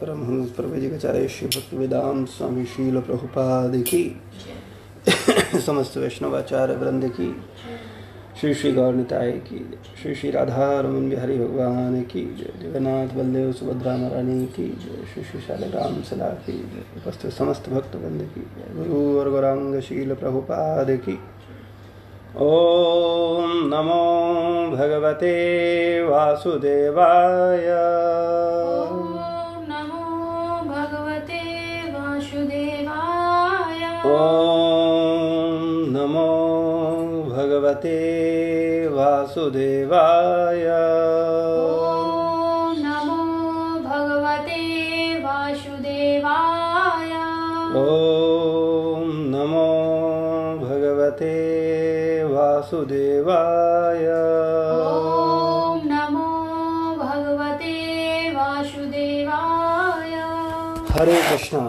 परमहंस प्रवेजिकाचार्य श्री भक्ति वेदांत स्वामी शील प्रभुपाद की समस्त वैष्णवाचार्य वृंद की श्री श्री गौरताय की श्री श्री राधा रमन बिहारी भगवान की जय जगन्नाथ बलदेव सुभद्रा महारानी की जय श्री श्री शाले राम सदा की जय उपस्थित समस्त भक्त वृंद की गुरु और गौरांग शील प्रभुपाद की ॐ नमो भगवते वासुदेवाय। ॐ नमो भगवते वासुदेवाय। ॐ नमो भगवते वासुदेवाय। ॐ नमो भगवते वासुदेवाय। नमो भगवते वासुदेवाय। हरे कृष्णा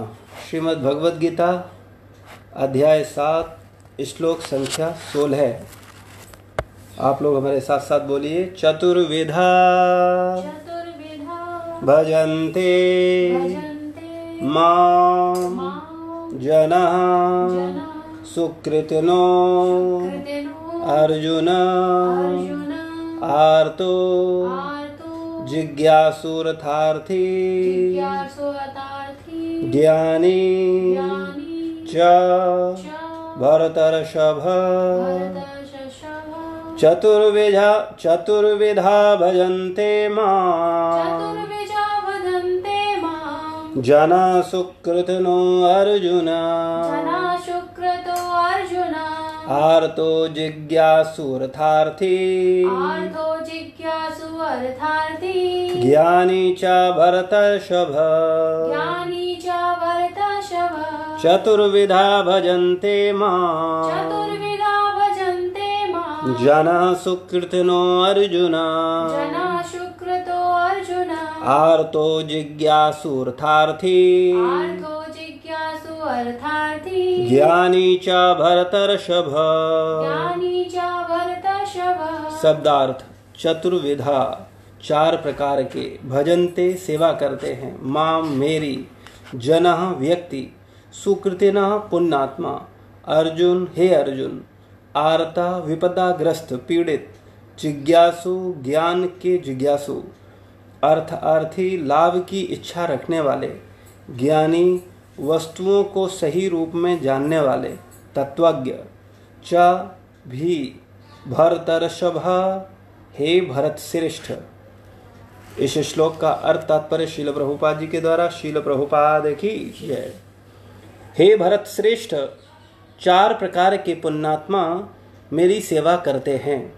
श्रीमद् भगवद गीता अध्याय सात श्लोक संख्या सोलह आप लोग हमारे साथ साथ बोलिए चतुर्विधा। भजन्ते भजन्ते माँ माँ जनः सुकृतिनो अर्जुन आर्तो जिज्ञासुरथार्थी ज्ञानी च। भरतर्षभ। चतुर्विधा चतुर्विधा भजन्ते माँ जना सुकृतनो अर्जुन। आर्तो जिज्ञासुरथार्थी ज्ञानी च भरतर्षभ। ज्ञानी चतुर्विधा भजन्ते माँ चतुर्विधा भजन्ते माँ जना सुकृतनो अर्जुन। जना शुक्रतो अर्जुन। आर्तो जिज्ञासुरथार्थी आर्तो ज्ञानी च भरतर्षभ। ज्ञानी च भरतशव शब्दार्थ चतुर्विधा चार प्रकार के भजनते सेवा करते हैं। माँ मेरी जन व्यक्ति। सुकृतिन पुण्यात्मा। अर्जुन, हे अर्जुन, आरता विपदाग्रस्त पीड़ित, जिज्ञासु ज्ञान के जिज्ञासु। अर्थ अर्थी लाभ की इच्छा रखने वाले, ज्ञानी वस्तुओं को सही रूप में जानने वाले, तत्वज्ञ। च भी, भरतर्षभ, हे भरत श्रेष्ठ इस श्लोक का अर्थ तात्पर्य शील प्रभुपाद जी के द्वारा। शील प्रभुपाद की जय। हे भरत श्रेष्ठ, चार प्रकार के पुण्यात्मा मेरी सेवा करते हैं।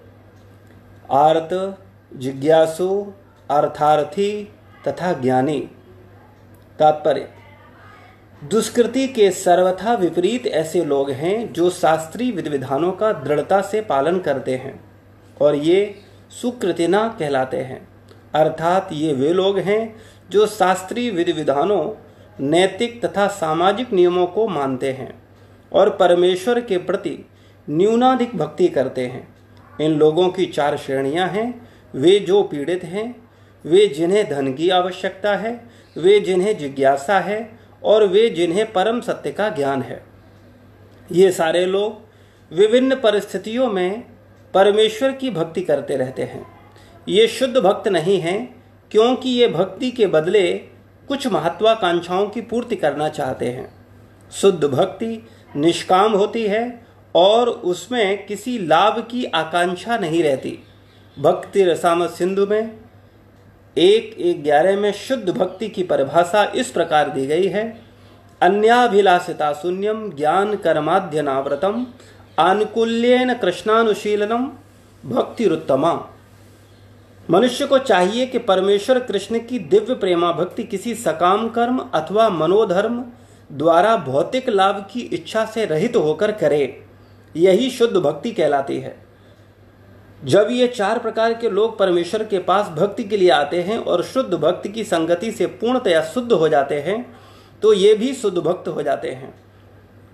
आर्त, जिज्ञासु, अर्थार्थी तथा ज्ञानी। तात्पर्य, दुष्कृति के सर्वथा विपरीत ऐसे लोग हैं जो शास्त्रीय विधि विधानों का दृढ़ता से पालन करते हैं और ये सुकृतिना कहलाते हैं। अर्थात ये वे लोग हैं जो शास्त्रीय विधि विधानों नैतिक तथा सामाजिक नियमों को मानते हैं और परमेश्वर के प्रति न्यूनाधिक भक्ति करते हैं। इन लोगों की चार श्रेणियाँ हैं। वे जो पीड़ित हैं, वे जिन्हें धन की आवश्यकता है, वे जिन्हें जिज्ञासा है और वे जिन्हें परम सत्य का ज्ञान है। ये सारे लोग विभिन्न परिस्थितियों में परमेश्वर की भक्ति करते रहते हैं। ये शुद्ध भक्त नहीं हैं, क्योंकि ये भक्ति के बदले कुछ महत्वाकांक्षाओं की पूर्ति करना चाहते हैं। शुद्ध भक्ति निष्काम होती है और उसमें किसी लाभ की आकांक्षा नहीं रहती। भक्ति रसामत सिंधु में एक एक ग्यारह में शुद्ध भक्ति की परिभाषा इस प्रकार दी गई है। अन्याभिलाषिता शून्यम ज्ञान कर्माध्यनाव्रतम, आनुकूल्यन कृष्णानुशीलनम, भक्तिरुत्तमा। मनुष्य को चाहिए कि परमेश्वर कृष्ण की दिव्य प्रेमा भक्ति किसी सकाम कर्म अथवा मनोधर्म द्वारा भौतिक लाभ की इच्छा से रहित होकर करे, यही शुद्ध भक्ति कहलाती है। जब ये चार प्रकार के लोग परमेश्वर के पास भक्ति के लिए आते हैं और शुद्ध भक्ति की संगति से पूर्णतया शुद्ध हो जाते हैं तो ये भी शुद्ध भक्त हो जाते हैं।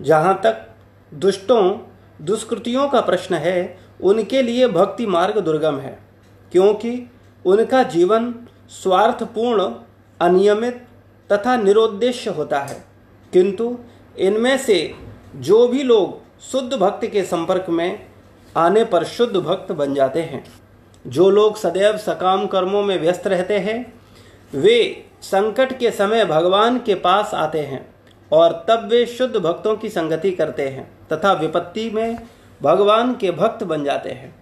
जहाँ तक दुष्टों, दुष्कृतियों का प्रश्न है, उनके लिए भक्ति मार्ग दुर्गम है। क्योंकि उनका जीवन स्वार्थपूर्ण, अनियमित तथा निरोद्देश्य होता है। किंतु इनमें से जो भी लोग शुद्ध भक्त के संपर्क में आने पर शुद्ध भक्त बन जाते हैं। जो लोग सदैव सकाम कर्मों में व्यस्त रहते हैं, वे संकट के समय भगवान के पास आते हैं और तब वे शुद्ध भक्तों की संगति करते हैं तथा विपत्ति में भगवान के भक्त बन जाते हैं।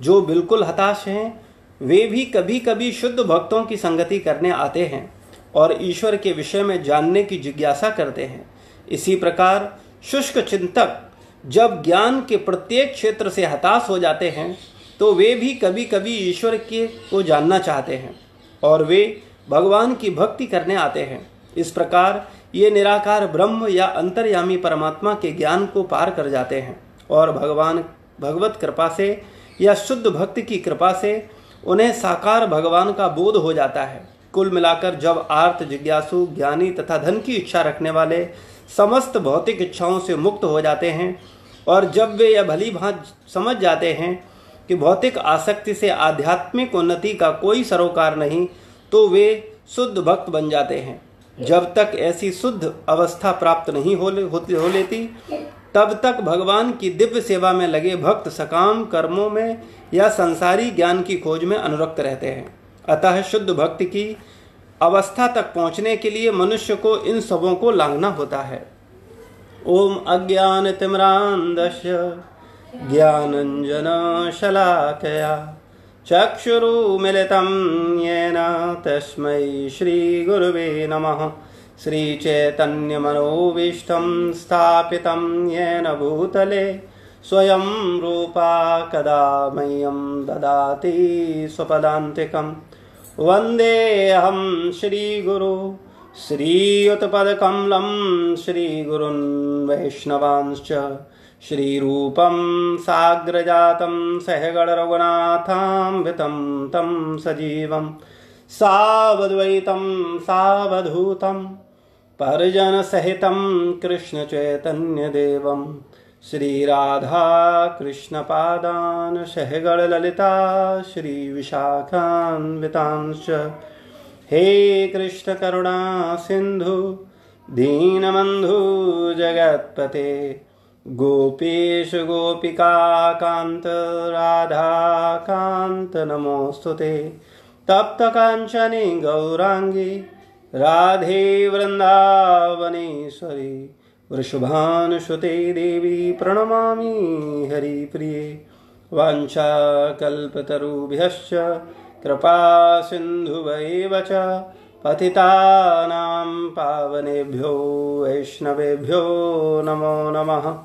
जो बिल्कुल हताश हैं, वे भी कभी कभी शुद्ध भक्तों की संगति करने आते हैं और ईश्वर के विषय में जानने की जिज्ञासा करते हैं। इसी प्रकार शुष्क चिंतक जब ज्ञान के प्रत्येक क्षेत्र से हताश हो जाते हैं तो वे भी कभी कभी ईश्वर के को जानना चाहते हैं और वे भगवान की भक्ति करने आते हैं। इस प्रकार ये निराकार ब्रह्म या अंतर्यामी परमात्मा के ज्ञान को पार कर जाते हैं और भगवान, भगवत कृपा से या शुद्ध भक्ति की कृपा से उन्हें साकार भगवान का बोध हो जाता है। कुल मिलाकर जब आर्थ जिज्ञासु ज्ञानी तथा धन की इच्छा रखने वाले समस्त भौतिक इच्छाओं से मुक्त हो जाते हैं और जब वे यह भली भांत समझ जाते हैं कि भौतिक आसक्ति से आध्यात्मिक उन्नति का कोई सरोकार नहीं तो वे शुद्ध भक्त बन जाते हैं। जब तक ऐसी शुद्ध अवस्था प्राप्त नहीं हो, हो लेती तब तक भगवान की दिव्य सेवा में लगे भक्त सकाम कर्मों में या संसारी ज्ञान की खोज में अनुरक्त रहते हैं। अतः शुद्ध भक्ति की अवस्था तक पहुँचने के लिए मनुष्य को इन सबों को लांघना होता है। ओम अज्ञान तिम्रांदस्य ज्ञानंजन शलाकया चक्षुरुमिलितं येन तस्मै श्रीगुरुवे नमः। श्रीचैतन्यमनोभीष्टं स्थापितं येन भूतले, स्वयं रूपा कदा मह्यं ददाति स्वपदान्तिकं वन्देऽहं श्रीगुरु, श्रीयुतपदकमलं श्रीगुरुन् वैष्णवांश्च श्रीरूपं साग्रजातं सहगणरघुनाथाम्बितं तं सजीवं सावद्वैतं सावधूतं परिजनसहितं कृष्णचैतन्यदेवं श्रीराधाकृष्णपादान् सहगणललिता श्रीविशाखान्वितांश्च। हे कृष्णकरुणा सिन्धु दीनबन्धु जगत्पते गोपेश गोपिकान्त राधाकान्त नमोऽस्तु ते। तप्तकाञ्चने गौराङ्गी राधे वृन्दावनेश्वरी, वृषभानुसुते देवी प्रणमामि हरिप्रिये। वाञ्छाकल्पतरुभ्यश्च कृपा च, पतितानां पावनेभ्यो, वैष्णवेभ्यो नमो नमः।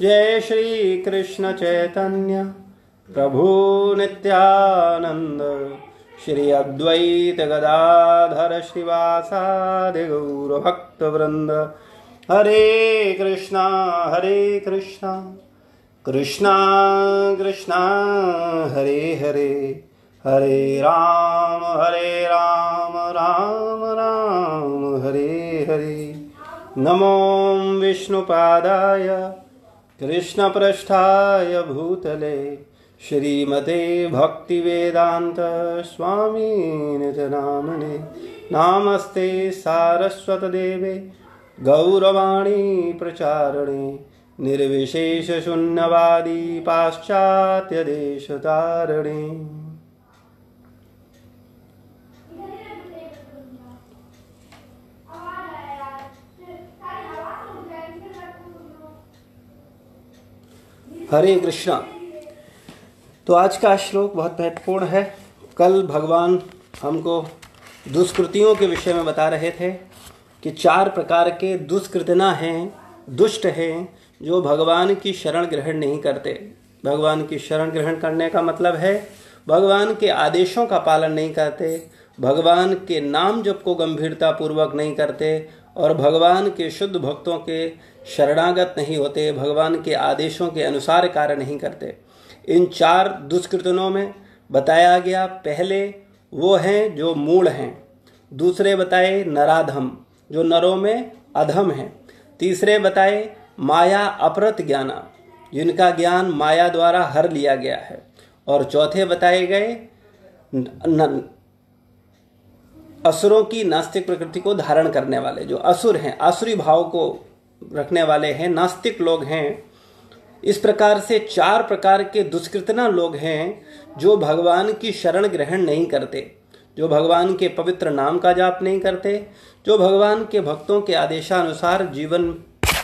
जय श्री कृष्ण चैतन्य प्रभु नित्यानंद श्री अद्वैत गदाधर श्रीवासादि हरे कृष्णा हरे कृष्णा। कृष्णा कृष्णा, हरे हरे। हरे राम हरे राम राम राम, हरे हरे। नमो विष्णुपादाय कृष्णपृष्ठाय भूतले। श्रीमते भक्तिवेदान्त स्वामीनित नामने नामस्ते सारस्वतदेवे गौरवाणी प्रचारणे निर्विशेषशून्यवादी पाश्चात्यदेशतारणे हरे कृष्णा। तो आज का श्लोक बहुत महत्वपूर्ण है। कल भगवान हमको दुष्कृतियों के विषय में बता रहे थे कि चार प्रकार के दुष्कृतना हैं, दुष्ट हैं, जो भगवान की शरण ग्रहण नहीं करते। भगवान की शरण ग्रहण करने का मतलब है, भगवान के आदेशों का पालन नहीं करते, भगवान के नाम जप को गंभीरता पूर्वक नहीं करते और भगवान के शुद्ध भक्तों के शरणागत नहीं होते, भगवान के आदेशों के अनुसार कार्य नहीं करते। इन चार दुष्कृतनों में बताया गया पहले वो हैं जो मूल हैं, दूसरे बताए नराधम, जो नरों में अधम हैं, तीसरे बताए माया अपरत ज्ञाना, जिनका ज्ञान माया द्वारा हर लिया गया है, और चौथे बताए गए असुरों की नास्तिक प्रकृति को धारण करने वाले, जो असुर हैं आसुरी भाव को रखने वाले हैं, नास्तिक लोग हैं इस प्रकार से चार प्रकार के दुष्कृतना लोग हैं जो भगवान की शरण ग्रहण नहीं करते, जो भगवान के पवित्र नाम का जाप नहीं करते, जो भगवान के भक्तों के आदेशानुसार जीवन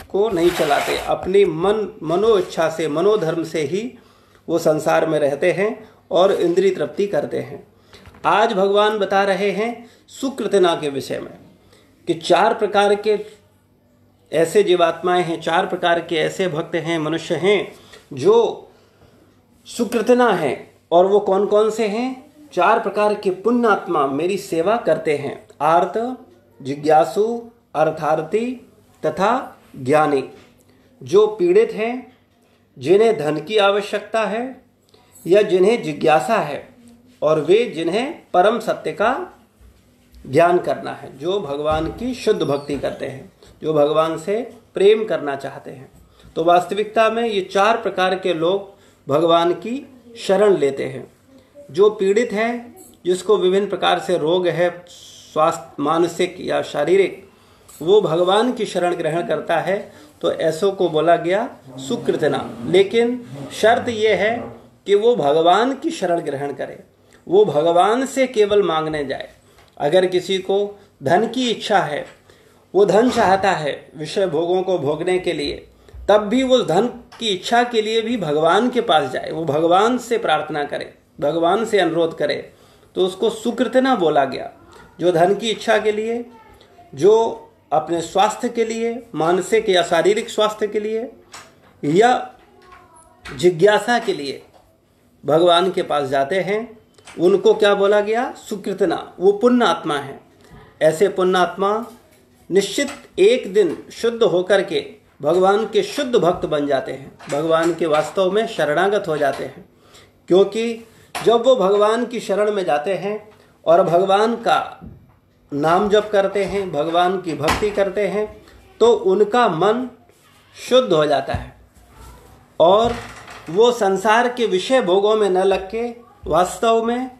को नहीं चलाते, अपनी मन मनो इच्छा से, मनोधर्म से ही वो संसार में रहते हैं और इंद्रिय तृप्ति करते हैं। आज भगवान बता रहे हैं सुकृतना के विषय में कि चार प्रकार के ऐसे जीवात्माएँ हैं, चार प्रकार के ऐसे भक्त हैं, मनुष्य हैं, जो सुकृतना हैं। और वो कौन कौन से हैं? चार प्रकार के पुण्यात्मा मेरी सेवा करते हैं। आर्त, जिज्ञासु अर्थार्थी तथा ज्ञानी, जो पीड़ित हैं, जिन्हें धन की आवश्यकता है या जिन्हें जिज्ञासा है, और वे जिन्हें परम सत्य का ज्ञान करना है, जो भगवान की शुद्ध भक्ति करते हैं। जो भगवान से प्रेम करना चाहते हैं। तो वास्तविकता में ये चार प्रकार के लोग भगवान की शरण लेते हैं। जो पीड़ित है, जिसको विभिन्न प्रकार से रोग है, स्वास्थ्य, मानसिक या शारीरिक, वो भगवान की शरण ग्रहण करता है। तो ऐसो को बोला गया सुकृतना। लेकिन शर्त यह है कि वो भगवान की शरण ग्रहण करे। वो भगवान से केवल मांगने जाए। अगर किसी को धन की इच्छा है वो धन चाहता है विषय भोगों को भोगने के लिए, तब भी वो धन की इच्छा के लिए भी भगवान के पास जाए। वो भगवान से प्रार्थना करे, भगवान से अनुरोध करे तो उसको सुकृतना बोला गया। जो धन की इच्छा के लिए, जो अपने स्वास्थ्य के लिए, मानसिक या शारीरिक स्वास्थ्य के लिए, या जिज्ञासा के लिए भगवान के पास जाते हैं, उनको क्या बोला गया? सुकृतना। वो पुण्य आत्मा है। ऐसे पुण्य आत्मा निश्चित एक दिन शुद्ध होकर के भगवान के शुद्ध भक्त बन जाते हैं। भगवान के वास्तव में शरणागत हो जाते हैं। क्योंकि जब वो भगवान की शरण में जाते हैं और भगवान का नाम जप करते हैं, भगवान की भक्ति करते हैं तो उनका मन शुद्ध हो जाता है। और वो संसार के विषय भोगों में न लग के वास्तव में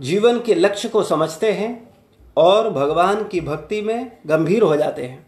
जीवन के लक्ष्य को समझते हैं। और भगवान की भक्ति में गंभीर हो जाते हैं।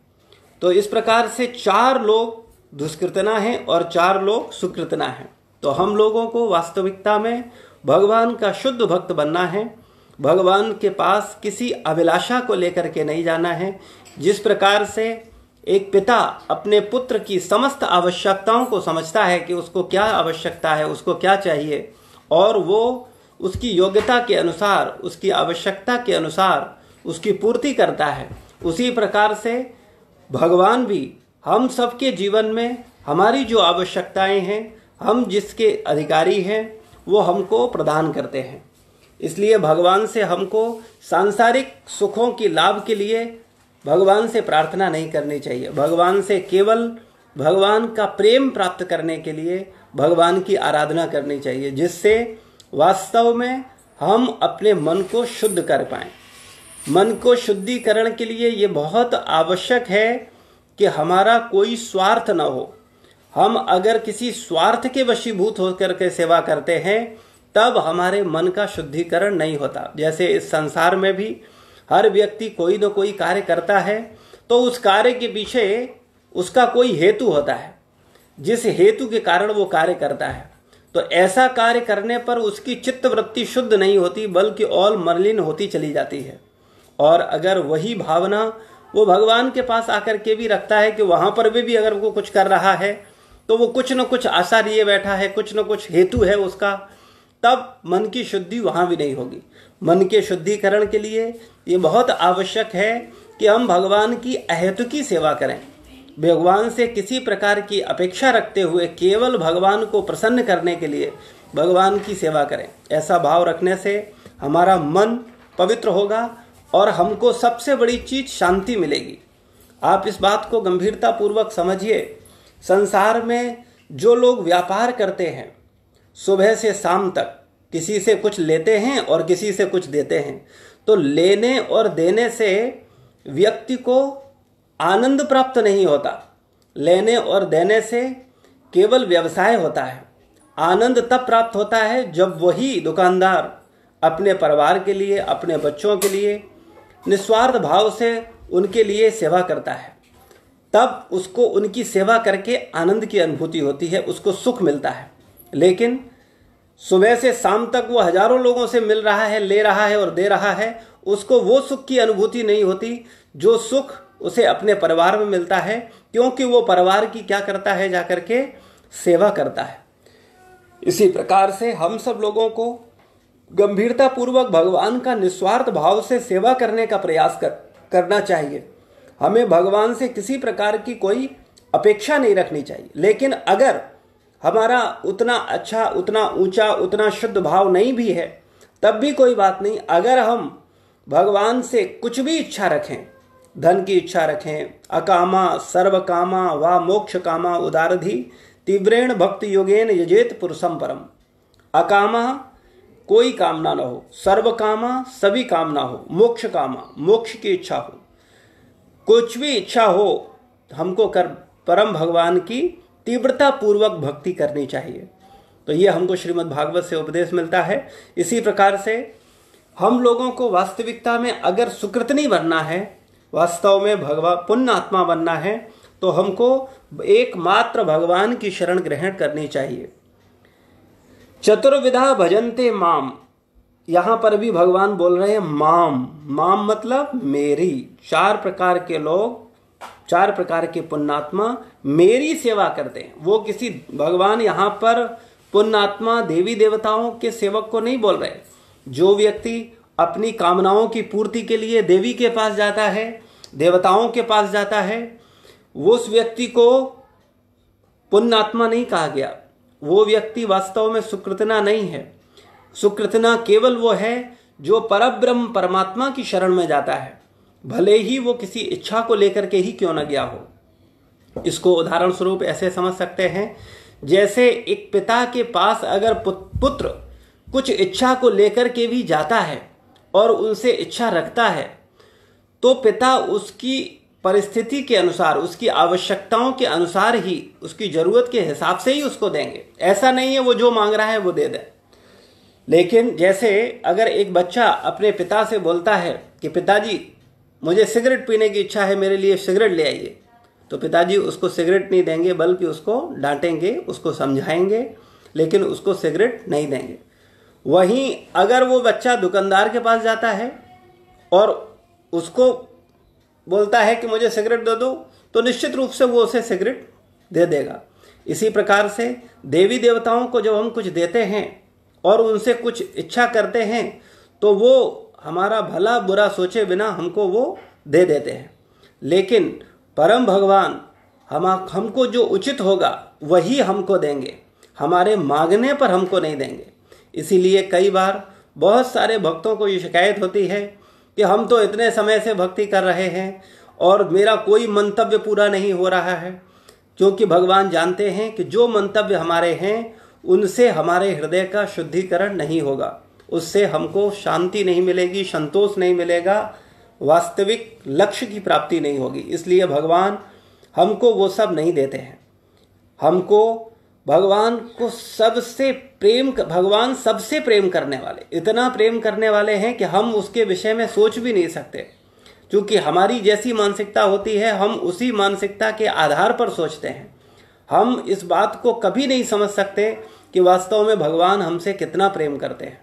तो इस प्रकार से चार लोग दुष्कृतना हैं और चार लोग सुकृतना हैं। तो हम लोगों को वास्तविकता में भगवान का शुद्ध भक्त बनना है। भगवान के पास किसी अभिलाषा को लेकर के नहीं जाना है। जिस प्रकार से एक पिता अपने पुत्र की समस्त आवश्यकताओं को समझता है कि उसको क्या आवश्यकता है, उसको क्या चाहिए, और वो उसकी योग्यता के अनुसार, उसकी आवश्यकता के अनुसार उसकी पूर्ति करता है। उसी प्रकार से भगवान भी हम सबके जीवन में हमारी जो आवश्यकताएँ हैं, हम जिसके अधिकारी हैं, वो हमको प्रदान करते हैं। इसलिए भगवान से हमको सांसारिक सुखों की लाभ के लिए भगवान से प्रार्थना नहीं करनी चाहिए। भगवान से केवल भगवान का प्रेम प्राप्त करने के लिए भगवान की आराधना करनी चाहिए, जिससे वास्तव में हम अपने मन को शुद्ध कर पाए। मन को शुद्धिकरण के लिए ये बहुत आवश्यक है कि हमारा कोई स्वार्थ न हो। हम अगर किसी स्वार्थ के वशीभूत होकर के सेवा करते हैं, तब हमारे मन का शुद्धिकरण नहीं होता। जैसे इस संसार में भी हर व्यक्ति कोई न कोई कार्य करता है तो उस कार्य के पीछे उसका कोई हेतु होता है। जिस हेतु के कारण वो कार्य करता है। तो ऐसा कार्य करने पर उसकी चित्त वृत्ति शुद्ध नहीं होती, बल्कि और मलिन होती चली जाती है। और अगर वही भावना वो भगवान के पास आकर के भी रखता है कि वहाँ पर भी, भी अगर वो कुछ कर रहा है तो वो कुछ न कुछ आशा लिए बैठा है कुछ न कुछ हेतु है उसका तब मन की शुद्धि वहाँ भी नहीं होगी। मन के शुद्धिकरण के लिए ये बहुत आवश्यक है कि हम भगवान की अहेतु की सेवा करें। भगवान से किसी प्रकार की अपेक्षा रखते हुए केवल भगवान को प्रसन्न करने के लिए भगवान की सेवा करें। ऐसा भाव रखने से हमारा मन पवित्र होगा और हमको सबसे बड़ी चीज़ शांति मिलेगी। आप इस बात को गंभीरता पूर्वक समझिए। संसार में जो लोग व्यापार करते हैं, सुबह से शाम तक किसी से कुछ लेते हैं और किसी से कुछ देते हैं तो लेने और देने से व्यक्ति को आनंद प्राप्त नहीं होता। लेने और देने से केवल व्यवसाय होता है। आनंद तब प्राप्त होता है जब वही दुकानदार अपने परिवार के लिए, अपने बच्चों के लिए निस्वार्थ भाव से उनके लिए सेवा करता है। तब उसको उनकी सेवा करके आनंद की अनुभूति होती है, उसको सुख मिलता है। लेकिन सुबह से शाम तक वो हज़ारों लोगों से मिल रहा है, ले रहा है और दे रहा है, उसको वो सुख की अनुभूति नहीं होती, जो सुख उसे अपने परिवार में मिलता है, क्योंकि वो परिवार की क्या करता है, जाकर के सेवा करता है। इसी प्रकार से हम सब लोगों को गंभीरता पूर्वक भगवान का निस्वार्थ भाव से सेवा करने का प्रयास कर, करना चाहिए। हमें भगवान से किसी प्रकार की कोई अपेक्षा नहीं रखनी चाहिए। लेकिन अगर हमारा उतना अच्छा उतना ऊँचा उतना शुद्ध भाव नहीं भी है तब भी कोई बात नहीं। अगर हम भगवान से कुछ भी इच्छा रखें धन की इच्छा रखें अकामा सर्व कामा व मोक्ष कामा उदारधि तीव्रेण भक्ति योगेन यजेत पुरुषम परम। अकामा कोई कामना ना हो। सर्व कामा, सभी कामना हो। मोक्ष कामा, मोक्ष की इच्छा हो। कुछ भी इच्छा हो, हमको कर, परम भगवान की तीव्रता पूर्वक भक्ति करनी चाहिए। तो ये हमको श्रीमद् भागवत से उपदेश मिलता है। इसी प्रकार से हम लोगों को वास्तविकता में अगर सुकृतनी बनना है, वास्तव में भगवान पुण्य आत्मा बनना है तो हमको एकमात्र भगवान की शरण ग्रहण करनी चाहिए। चतुर्विधा भजनते माम। यहाँ पर भी भगवान बोल रहे हैं माम। माम मतलब मेरी। चार प्रकार के लोग, चार प्रकार के पुण्यात्मा मेरी सेवा करते हैं। वो किसी, भगवान यहाँ पर पुण्यात्मा देवी देवताओं के सेवक को नहीं बोल रहे। जो व्यक्ति अपनी कामनाओं की पूर्ति के लिए देवी के पास जाता है, देवताओं के पास जाता है उस व्यक्ति को पुण्यात्मा नहीं कहा गया। वो व्यक्ति वास्तव में सुकृतना नहीं है। सुकृतना केवल वो है जो परब्रह्म परमात्मा की शरण में जाता है। भले ही वो किसी इच्छा को लेकर के ही क्यों न गया हो। इसको उदाहरण स्वरूप ऐसे समझ सकते हैं, जैसे एक पिता के पास अगर पुत्र कुछ इच्छा को लेकर के भी जाता है और उनसे इच्छा रखता है तो पिता उसकी परिस्थिति के अनुसार, उसकी आवश्यकताओं के अनुसार ही, उसकी ज़रूरत के हिसाब से ही उसको देंगे। ऐसा नहीं है वो जो मांग रहा है वो दे दे। लेकिन जैसे अगर एक बच्चा अपने पिता से बोलता है कि पिताजी, मुझे सिगरेट पीने की इच्छा है, मेरे लिए सिगरेट ले आइए। तो पिताजी उसको सिगरेट नहीं देंगे, बल्कि उसको डांटेंगे, उसको समझाएँगे, लेकिन उसको सिगरेट नहीं देंगे। वहीं अगर वो बच्चा दुकानदार के पास जाता है और उसको बोलता है कि मुझे सिगरेट दे दो तो निश्चित रूप से वो उसे सिगरेट दे देगा। इसी प्रकार से देवी देवताओं को जब हम कुछ देते हैं और उनसे कुछ इच्छा करते हैं तो वो हमारा भला बुरा सोचे बिना हमको वो दे देते हैं। लेकिन परम भगवान हम, हमको जो उचित होगा, वही हमको देंगे। हमारे मांगने पर हमको नहीं देंगे। इसीलिए कई बार बहुत सारे भक्तों को ये शिकायत होती है कि हम तो इतने समय से भक्ति कर रहे हैं और मेरा कोई मंतव्य पूरा नहीं हो रहा है। क्योंकि भगवान जानते हैं कि जो मंतव्य हमारे हैं, उनसे हमारे हृदय का शुद्धिकरण नहीं होगा। उससे हमको शांति नहीं मिलेगी, संतोष नहीं मिलेगा, वास्तविक लक्ष्य की प्राप्ति नहीं होगी। इसलिए भगवान हमको वो सब नहीं देते हैं। हमको भगवान को सबसे प्रेम भगवान सबसे प्रेम करने वाले, इतना प्रेम करने वाले हैं कि हम उसके विषय में सोच भी नहीं सकते। क्योंकि हमारी जैसी मानसिकता होती है, हम उसी मानसिकता के आधार पर सोचते हैं। हम इस बात को कभी नहीं समझ सकते कि वास्तव में भगवान हमसे कितना प्रेम करते हैं।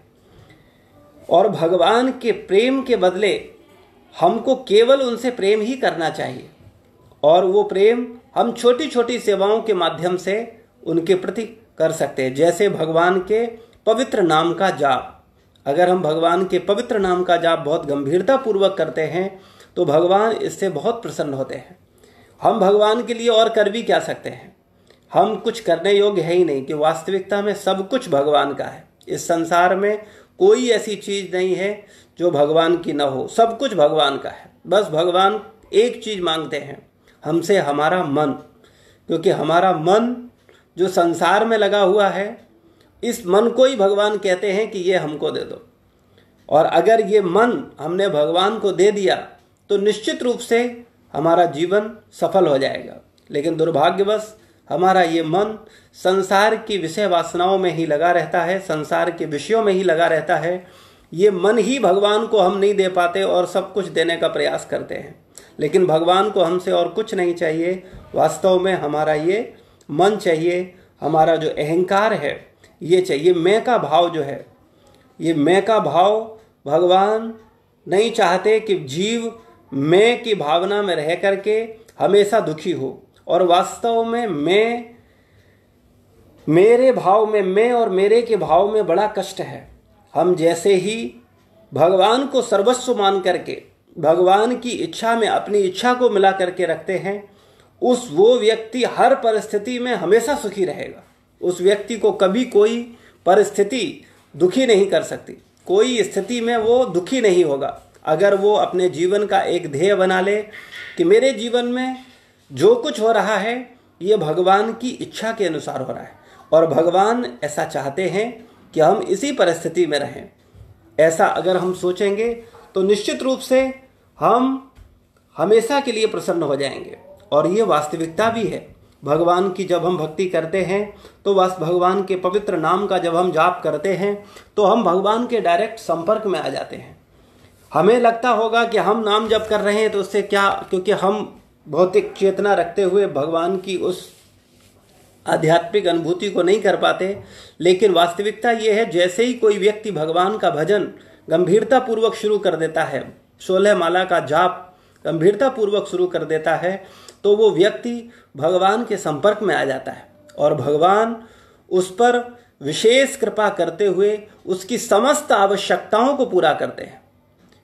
और भगवान के प्रेम के बदले हमको केवल उनसे प्रेम ही करना चाहिए। और वो प्रेम हम छोटी छोटी सेवाओं के माध्यम से उनके प्रति कर सकते हैं। जैसे भगवान के पवित्र नाम का जाप। अगर हम भगवान के पवित्र नाम का जाप बहुत गंभीरता पूर्वक करते हैं तो भगवान इससे बहुत प्रसन्न होते हैं। हम भगवान के लिए और कर भी क्या सकते हैं? हम कुछ करने योग्य है ही नहीं कि वास्तविकता में सब कुछ भगवान का है। इस संसार में कोई ऐसी चीज़ नहीं है जो भगवान की ना हो। सब कुछ भगवान का है। बस भगवान एक चीज़ मांगते हैं, हमसे हमारा मन। क्योंकि हमारा मन जो संसार में लगा हुआ है, इस मन को ही भगवान कहते हैं कि ये हमको दे दो। और अगर ये मन हमने भगवान को दे दिया तो निश्चित रूप से हमारा जीवन सफल हो जाएगा। लेकिन दुर्भाग्यवश, हमारा ये मन संसार की विषय वासनाओं में ही लगा रहता है, संसार के विषयों में ही लगा रहता है। ये मन ही भगवान को हम नहीं दे पाते और सब कुछ देने का प्रयास करते हैं। लेकिन भगवान को हमसे और कुछ नहीं चाहिए। वास्तव में हमारा ये मन चाहिए, हमारा जो अहंकार है, ये चाहिए, मैं का भाव जो है, ये मैं का भाव भगवान नहीं चाहते कि जीव मैं की भावना में रह करके हमेशा दुखी हो। और वास्तव में मैं, मेरे भाव में, मैं और मेरे के भाव में बड़ा कष्ट है। हम जैसे ही भगवान को सर्वस्व मान करके, भगवान की इच्छा में अपनी इच्छा को मिला करके रखते हैं उस वो व्यक्ति हर परिस्थिति में हमेशा सुखी रहेगा। उस व्यक्ति को कभी कोई परिस्थिति दुखी नहीं कर सकती। कोई स्थिति में वो दुखी नहीं होगा। अगर वो अपने जीवन का एक ध्येय बना ले कि मेरे जीवन में जो कुछ हो रहा है, ये भगवान की इच्छा के अनुसार हो रहा है। और भगवान ऐसा चाहते हैं कि हम इसी परिस्थिति में रहें। ऐसा अगर हम सोचेंगे तो निश्चित रूप से हम हमेशा के लिए प्रसन्न हो जाएँगे। और ये वास्तविकता भी है। भगवान की जब हम भक्ति करते हैं तो बस भगवान के पवित्र नाम का जब हम जाप करते हैं तो हम भगवान के डायरेक्ट संपर्क में आ जाते हैं। हमें लगता होगा कि हम नाम जप कर रहे हैं तो उससे क्या, क्योंकि हम भौतिक चेतना रखते हुए भगवान की उस आध्यात्मिक अनुभूति को नहीं कर पाते, लेकिन वास्तविकता ये है, जैसे ही कोई व्यक्ति भगवान का भजन गंभीरता पूर्वक शुरू कर देता है, सोलह माला का जाप गंभीरता पूर्वक शुरू कर देता है तो वो व्यक्ति भगवान के संपर्क में आ जाता है। और भगवान उस पर विशेष कृपा करते हुए उसकी समस्त आवश्यकताओं को पूरा करते हैं।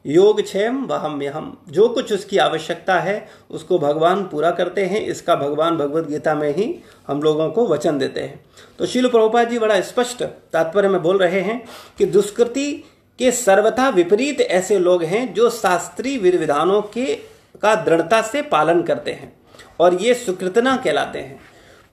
योग क्षेम वहम यहम। जो कुछ उसकी आवश्यकता है, उसको भगवान पूरा करते हैं। इसका भगवान भगवत गीता में ही हम लोगों को वचन देते हैं। तो शिल प्रभुपाद जी बड़ा स्पष्ट तात्पर्य में बोल रहे हैं कि दुष्कृति के सर्वथा विपरीत ऐसे लोग हैं जो शास्त्रीय विधि विधानों के का दृढ़ता से पालन करते हैं। और ये सुकृतना कहलाते हैं।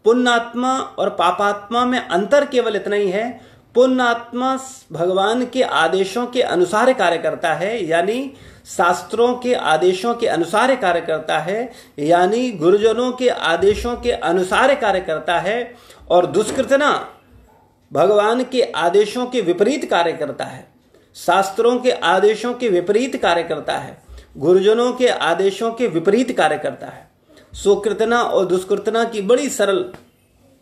पुण्यात्मा और पापात्मा में अंतर केवल इतना ही है, पुण्यात्मा भगवान के आदेशों के अनुसार कार्य करता है, यानी शास्त्रों के आदेशों के अनुसार कार्य करता है, यानी गुरुजनों के आदेशों के अनुसार कार्य करता है और दुष्कृतना भगवान के आदेशों के विपरीत कार्य करता है। शास्त्रों के आदेशों के विपरीत कार्य करता है, गुरुजनों के आदेशों के विपरीत कार्य करता है। सुकृतना और दुष्कृतना की बड़ी सरल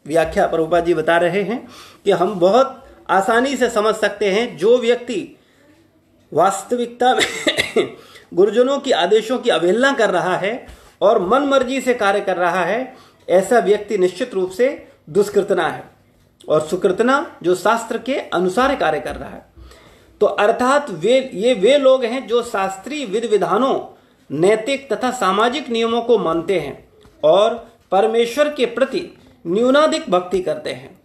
व्याख्या प्रभुपा जी बता रहे हैं कि हम बहुत आसानी से समझ सकते हैं जो व्यक्ति वास्तविकता में गुरुजनों की आदेशों की अवहेलना कर रहा है और मन मर्ज़ी से कार्य कर रहा है, ऐसा व्यक्ति निश्चित रूप से दुष्कृतना है। और सुकृतना जो शास्त्र के अनुसार कार्य कर रहा है। तो अर्थात वे, ये वे लोग हैं जो शास्त्रीय विधि विधानों नैतिक तथा सामाजिक नियमों को मानते हैं। और परमेश्वर के प्रति न्यूनाधिक भक्ति करते हैं।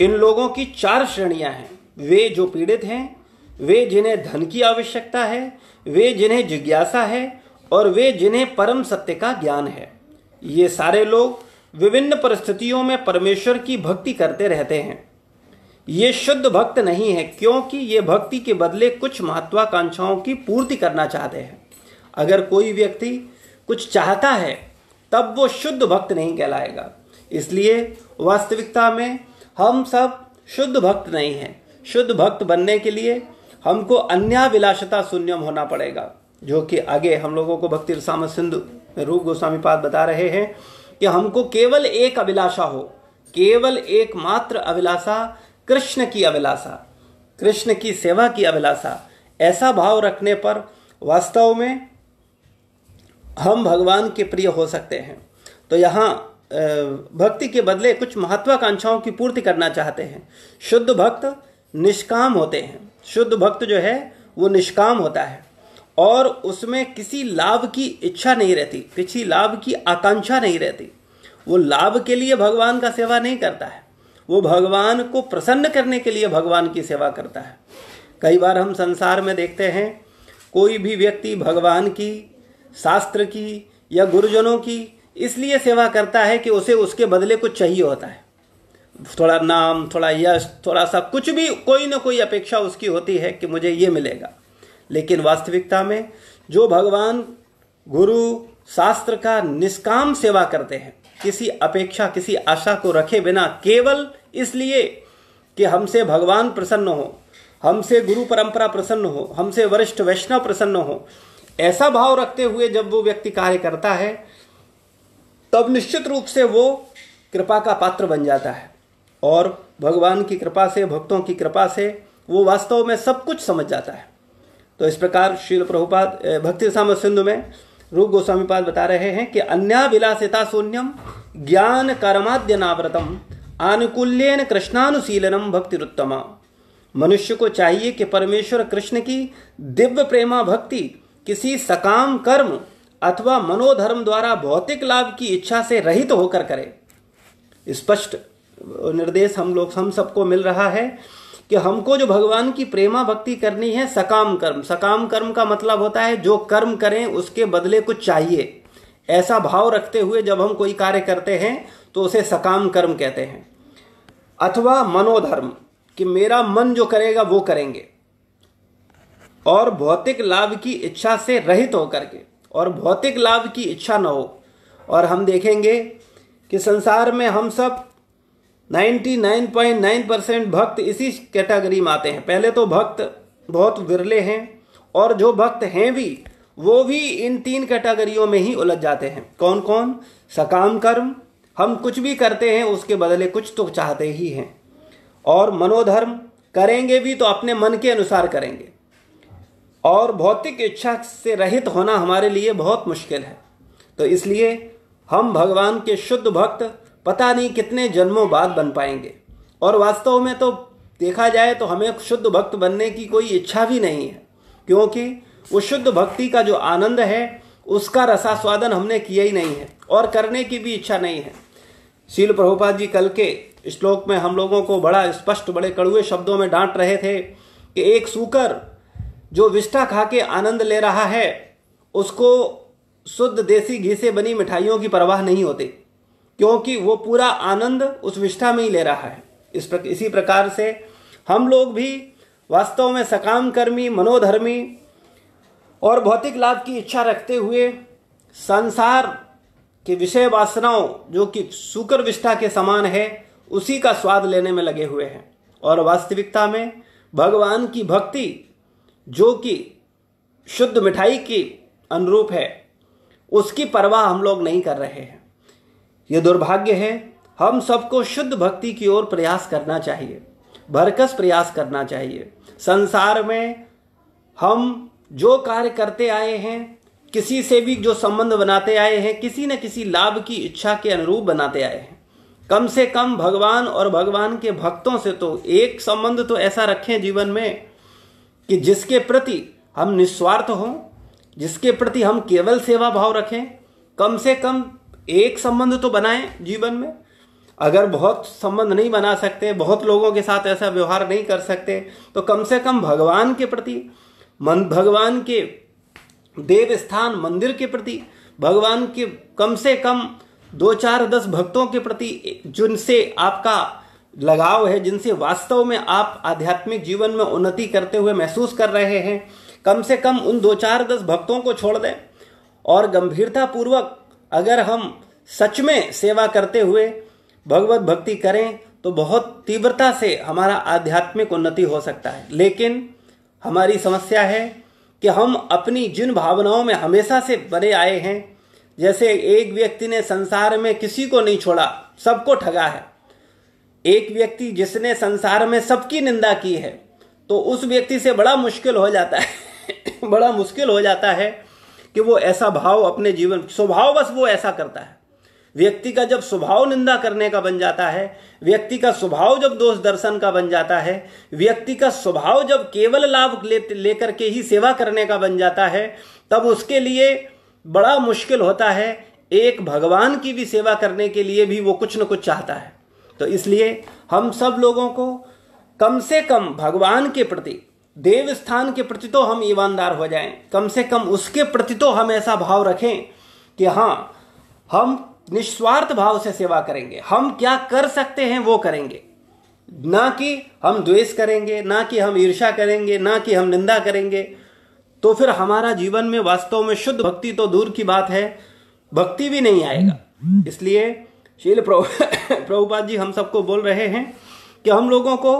इन लोगों की चार श्रेणियाँ हैं। वे जो पीड़ित हैं, वे जिन्हें धन की आवश्यकता है, वे जिन्हें जिज्ञासा है, और वे जिन्हें परम सत्य का ज्ञान है। ये सारे लोग विभिन्न परिस्थितियों में परमेश्वर की भक्ति करते रहते हैं। ये शुद्ध भक्त नहीं है, क्योंकि ये भक्ति के बदले कुछ महत्वाकांक्षाओं की पूर्ति करना चाहते हैं। अगर कोई व्यक्ति कुछ चाहता है तब वो शुद्ध भक्त नहीं कहलाएगा। इसलिए वास्तविकता में हम सब शुद्ध भक्त नहीं हैं। शुद्ध भक्त बनने के लिए हमको अन्याविलासता शून्यम होना पड़ेगा, जो कि आगे हम लोगों को भक्ति रसाम सिंधु रूप गोस्वामी पाद बता रहे हैं कि हमको केवल एक अभिलाषा हो, केवल एकमात्र अभिलाषा, कृष्ण की अभिलाषा, कृष्ण की सेवा की अभिलाषा। ऐसा भाव रखने पर वास्तव में हम भगवान के प्रिय हो सकते हैं। तो यहाँ भक्ति के बदले कुछ महत्वाकांक्षाओं की पूर्ति करना चाहते हैं। शुद्ध भक्त निष्काम होते हैं। शुद्ध भक्त जो है, वो निष्काम होता है। और उसमें किसी लाभ की इच्छा नहीं रहती, किसी लाभ की आकांक्षा नहीं रहती। वो लाभ के लिए भगवान का सेवा नहीं करता है। वो भगवान को प्रसन्न करने के लिए भगवान की सेवा करता है। कई बार हम संसार में देखते हैं, कोई भी व्यक्ति भगवान की शास्त्र की या गुरुजनों की इसलिए सेवा करता है कि उसे उसके बदले कुछ चाहिए होता है। थोड़ा नाम, थोड़ा यश, थोड़ा सा कुछ भी कोई ना कोई अपेक्षा उसकी होती है कि मुझे ये मिलेगा। लेकिन वास्तविकता में जो भगवान गुरु शास्त्र का निष्काम सेवा करते हैं, किसी अपेक्षा, किसी आशा को रखे बिना केवल इसलिए कि हमसे भगवान प्रसन्न हो, हमसे गुरु परंपरा प्रसन्न हो, हमसे वरिष्ठ वैष्णव प्रसन्न हो ऐसा भाव रखते हुए जब वो व्यक्ति कार्य करता है, तब निश्चित रूप से वो कृपा का पात्र बन जाता है। और भगवान की कृपा से, भक्तों की कृपा से वो वास्तव में सब कुछ समझ जाता है। तो इस प्रकार श्रील प्रभुपाद भक्ति साम सिंधु में रूप गोस्वामी पाद बता रहे हैं कि अन्या विलासिता शून्यम ज्ञान कर्माद्य नाव्रतम आनुकूल्यन कृष्णानुशीलनम भक्तिरुत्तमा। मनुष्य को चाहिए कि परमेश्वर कृष्ण की दिव्य प्रेमा भक्ति किसी सकाम कर्म अथवा मनोधर्म द्वारा भौतिक लाभ की इच्छा से रहित तो होकर करे। स्पष्ट निर्देश हम लोग, हम सबको मिल रहा है कि हमको जो भगवान की प्रेमा भक्ति करनी है, सकाम कर्म। सकाम कर्म का मतलब होता है जो कर्म करें, उसके बदले कुछ चाहिए। ऐसा भाव रखते हुए जब हम कोई कार्य करते हैं तो उसे सकाम कर्म कहते हैं। अथवा मनोधर्म, कि मेरा मन जो करेगा, वो करेंगे। और भौतिक लाभ की इच्छा से रहित होकर के, और भौतिक लाभ की इच्छा न हो। और हम देखेंगे कि संसार में हम सब 99.9 परसेंट भक्त इसी कैटेगरी में आते हैं। पहले तो भक्त बहुत विरले हैं, और जो भक्त हैं भी, वो भी इन तीन कैटेगरियों में ही उलझ जाते हैं। कौन कौन सकाम कर्म। हम कुछ भी करते हैं, उसके बदले कुछ तो चाहते ही हैं। और मनोधर्म, करेंगे भी तो अपने मन के अनुसार करेंगे। और भौतिक इच्छा से रहित होना हमारे लिए बहुत मुश्किल है। तो इसलिए हम भगवान के शुद्ध भक्त पता नहीं कितने जन्मों बाद बन पाएँगे। और वास्तव में तो देखा जाए तो हमें शुद्ध भक्त बनने की कोई इच्छा भी नहीं है। क्योंकि वो शुद्ध भक्ति का जो आनंद है, उसका रसास्वादन हमने किया ही नहीं है और करने की भी इच्छा नहीं है। शील प्रभुपाद जी कल के श्लोक में हम लोगों को बड़ा स्पष्ट, बड़े कड़ुए शब्दों में डांट रहे थे कि एक सूकर जो विष्ठा खा के आनंद ले रहा है उसको शुद्ध देसी घी से बनी मिठाइयों की परवाह नहीं होती क्योंकि वो पूरा आनंद उस विष्ठा में ही ले रहा है। इस प्रक, इसी प्रकार से हम लोग भी वास्तव में सकाम कर्मी मनोधर्मी और भौतिक लाभ की इच्छा रखते हुए संसार के विषय वासनाओं जो कि सुकर विष्ठा के समान है उसी का स्वाद लेने में लगे हुए हैं। और वास्तविकता में भगवान की भक्ति जो कि शुद्ध मिठाई की अनुरूप है, उसकी परवाह हम लोग नहीं कर रहे हैं। ये दुर्भाग्य है, हम सबको शुद्ध भक्ति की ओर प्रयास करना चाहिए, भरकस प्रयास करना चाहिए। संसार में हम जो कार्य करते आए हैं, किसी से भी जो संबंध बनाते आए हैं, किसी न किसी लाभ की इच्छा के अनुरूप बनाते आए हैं। कम से कम भगवान और भगवान के भक्तों से तो एक संबंध तो ऐसा रखें जीवन में कि जिसके प्रति हम निस्वार्थ हों, जिसके प्रति हम केवल सेवा भाव रखें, कम से कम एक संबंध तो बनाएँ जीवन में। अगर बहुत संबंध नहीं बना सकते, बहुत लोगों के साथ ऐसा व्यवहार नहीं कर सकते तो कम से कम भगवान के प्रति, मन, भगवान के देव स्थान, मंदिर के प्रति, भगवान के कम से कम दो चार दस भक्तों के प्रति, जिनसे आपका लगाव है जिनसे वास्तव में आप आध्यात्मिक जीवन में उन्नति करते हुए महसूस कर रहे हैं। कम से कम उन दो चार दस भक्तों को छोड़ दें। और गंभीरता पूर्वक अगर हम सच में सेवा करते हुए भगवत भक्ति करें तो बहुत तीव्रता से हमारा आध्यात्मिक उन्नति हो सकता है। लेकिन हमारी समस्या है कि हम अपनी जिन भावनाओं में हमेशा से बने आए हैं, जैसे एक व्यक्ति ने संसार में किसी को नहीं छोड़ा, सबको ठगा है। एक व्यक्ति जिसने संसार में सबकी निंदा की है तो उस व्यक्ति से बड़ा मुश्किल हो जाता है, बड़ा मुश्किल हो जाता है कि वो ऐसा भाव अपने जीवन, स्वभाव बस वो ऐसा करता है। व्यक्ति का जब स्वभाव निंदा करने का बन जाता है, व्यक्ति का स्वभाव जब दोष दर्शन का बन जाता है, व्यक्ति का स्वभाव जब केवल लाभ ले, लेकर के ही सेवा करने का बन जाता है, तब उसके लिए बड़ा मुश्किल होता है, एक भगवान की भी सेवा करने के लिए भी वो कुछ न कुछ चाहता है। तो इसलिए हम सब लोगों को कम से कम भगवान के प्रति देव स्थान के प्रति तो हम ईमानदार हो जाएँ। कम से कम उसके प्रति तो हम ऐसा भाव रखें कि हाँ हम निस्वार्थ भाव से सेवा करेंगे। हम क्या कर सकते हैं वो करेंगे। ना कि हम द्वेष करेंगे ना कि हम ईर्षा करेंगे ना कि हम निंदा करेंगे। तो फिर हमारा जीवन में वास्तव में शुद्ध भक्ति तो दूर की बात है भक्ति भी नहीं आएगा। इसलिए शील प्रभु, प्रभुपाद जी, हम सबको बोल रहे हैं कि हम लोगों को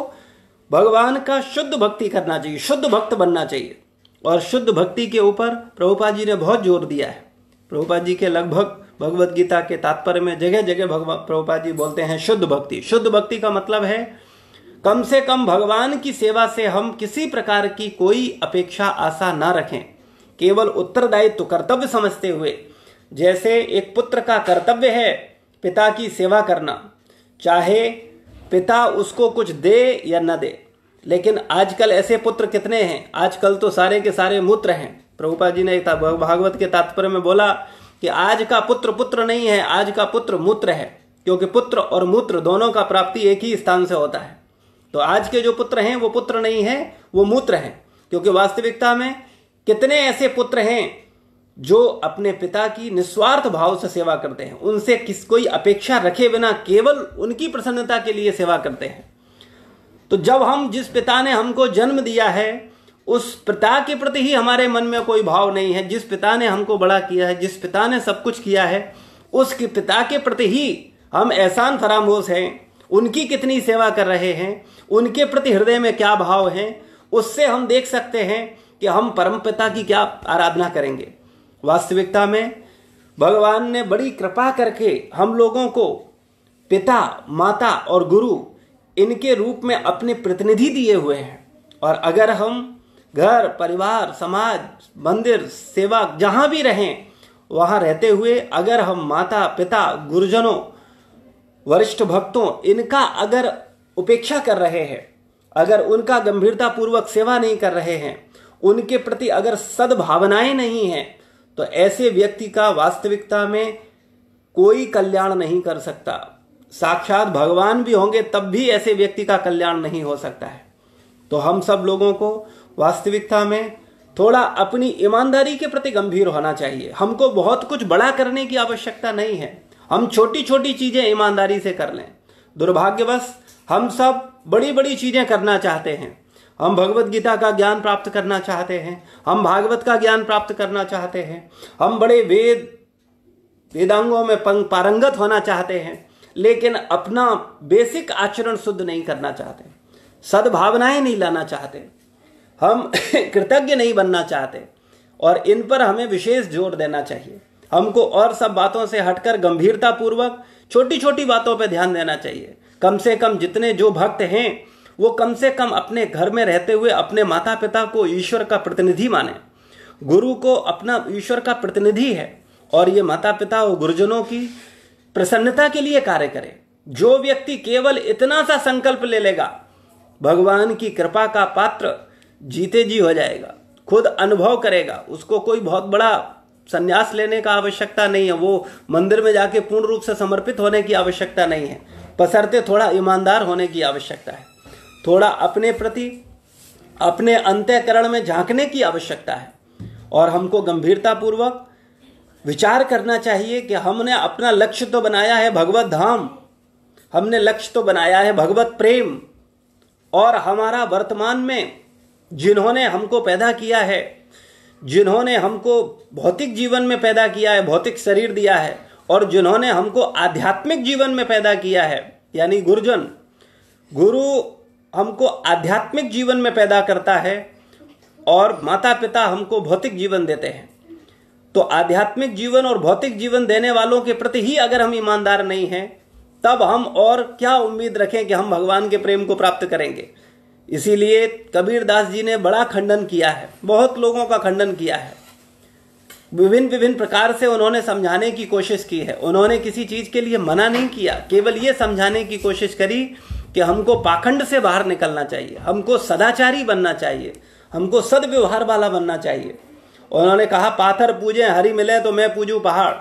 भगवान का शुद्ध भक्ति करना चाहिए, शुद्ध भक्त बनना चाहिए। और शुद्ध भक्ति के ऊपर प्रभुपा जी ने बहुत ज़ोर दिया है। प्रभुपा जी के लगभग भगवत गीता के तात्पर्य में जगह जगह भगवान प्रभुपा जी बोलते हैं शुद्ध भक्ति। शुद्ध भक्ति का मतलब है, कम से कम भगवान की सेवा से हम किसी प्रकार की कोई अपेक्षा आशा ना रखें। केवल उत्तरदायित्व कर्तव्य समझते हुए, जैसे एक पुत्र का कर्तव्य है पिता की सेवा करना। चाहे पिता उसको कुछ दे या न दे। लेकिन आजकल ऐसे पुत्र कितने हैं? आजकल तो सारे के सारे मूत्र हैं। प्रभुपा जी ने भागवत के तात्पर्य में बोला कि आज का पुत्र पुत्र नहीं है, आज का पुत्र मूत्र है। क्योंकि पुत्र और मूत्र दोनों का प्राप्ति एक ही स्थान से होता है। तो आज के जो पुत्र हैं, वो पुत्र नहीं है, वो मूत्र हैं। क्योंकि वास्तविकता में कितने ऐसे पुत्र हैं जो अपने पिता की निस्वार्थ भाव से सेवा करते हैं, उनसे किस कोई अपेक्षा रखे बिना केवल उनकी प्रसन्नता के लिए सेवा करते हैं। तो जब हम जिस पिता ने हमको जन्म दिया है, उस पिता के प्रति ही हमारे मन में कोई भाव नहीं है। जिस पिता ने हमको बड़ा किया है, जिस पिता ने सब कुछ किया है उसके पिता के प्रति ही हम एहसान फरामोश हैं। उनकी कितनी सेवा कर रहे हैं, उनके प्रति हृदय में क्या भाव है, उससे हम देख सकते हैं कि हम परम पिता की क्या आराधना करेंगे। वास्तविकता में भगवान ने बड़ी कृपा करके हम लोगों को पिता, माता और गुरु इनके रूप में अपने प्रतिनिधि दिए हुए हैं। और अगर हम घर, परिवार, समाज, मंदिर, सेवा जहाँ भी रहें, वहाँ रहते हुए अगर हम माता, पिता, गुरुजनों, वरिष्ठ भक्तों इनका अगर उपेक्षा कर रहे हैं, अगर उनका गंभीरता पूर्वक सेवा नहीं कर रहे हैं, उनके प्रति अगर सद्भावनाएँ नहीं हैं तो ऐसे व्यक्ति का वास्तविकता में कोई कल्याण नहीं कर सकता। साक्षात भगवान भी होंगे तब भी ऐसे व्यक्ति का कल्याण नहीं हो सकता है। तो हम सब लोगों को वास्तविकता में थोड़ा अपनी ईमानदारी के प्रति गंभीर होना चाहिए। हमको बहुत कुछ बड़ा करने की आवश्यकता नहीं है। हम छोटी छोटी चीज़ें ईमानदारी से कर लें। दुर्भाग्यवश हम सब बड़ी बड़ी चीज़ें करना चाहते हैं। हम भगवत गीता का ज्ञान प्राप्त करना चाहते हैं, हम भागवत का ज्ञान प्राप्त करना चाहते हैं, हम बड़े वेद, वेदांगों में पारंगत होना चाहते हैं, लेकिन अपना बेसिक आचरण शुद्ध नहीं करना चाहते, सद्भावनाएँ नहीं लाना चाहते, हम कृतज्ञ नहीं बनना चाहते, और इन पर हमें विशेष ज़ोर देना चाहिए। हमको और सब बातों से हटकर गंभीरता पूर्वक छोटी छोटी बातों पर ध्यान देना चाहिए। कम से कम जितने जो भक्त हैं वो कम से कम अपने घर में रहते हुए अपने माता पिता को ईश्वर का प्रतिनिधि माने। गुरु को अपना ईश्वर का प्रतिनिधि है और ये माता पिता और गुरुजनों की प्रसन्नता के लिए कार्य करे। जो व्यक्ति केवल इतना सा संकल्प ले लेगा, भगवान की कृपा का पात्र जीते जी हो जाएगा, खुद अनुभव करेगा, उसको कोई बहुत बड़ा संन्यास लेने का आवश्यकता नहीं है, वो मंदिर में जाके पूर्ण रूप से समर्पित होने की आवश्यकता नहीं है, पसरते थोड़ा ईमानदार होने की आवश्यकता है। थोड़ा अपने प्रति, अपने अंत्यकरण में झांकने की आवश्यकता है। और हमको गंभीरता पूर्वक विचार करना चाहिए कि हमने अपना लक्ष्य तो बनाया है भगवत धाम, हमने लक्ष्य तो बनाया है भगवत प्रेम, और हमारा वर्तमान में जिन्होंने हमको पैदा किया है, जिन्होंने हमको भौतिक जीवन में पैदा किया है, भौतिक शरीर दिया है, और जिन्होंने हमको आध्यात्मिक जीवन में पैदा किया है, यानी गुरुजन, गुरु हमको आध्यात्मिक जीवन में पैदा करता है और माता पिता हमको भौतिक जीवन देते हैं। तो आध्यात्मिक जीवन और भौतिक जीवन देने वालों के प्रति ही अगर हम ईमानदार नहीं हैं, तब हम और क्या उम्मीद रखें कि हम भगवान के प्रेम को प्राप्त करेंगे? इसीलिए कबीर दास जी ने बड़ा खंडन किया है, बहुत लोगों का खंडन किया है। विभिन्न विभिन्न प्रकार से उन्होंने समझाने की कोशिश की है। उन्होंने किसी चीज़ के लिए मना नहीं किया, केवल ये समझाने की कोशिश करी कि हमको पाखंड से बाहर निकलना चाहिए, हमको सदाचारी बनना चाहिए, हमको सदव्यवहार वाला बनना चाहिए। उन्होंने कहा, पाथर पूजे, हरी मिले तो मैं पूजू पहाड़।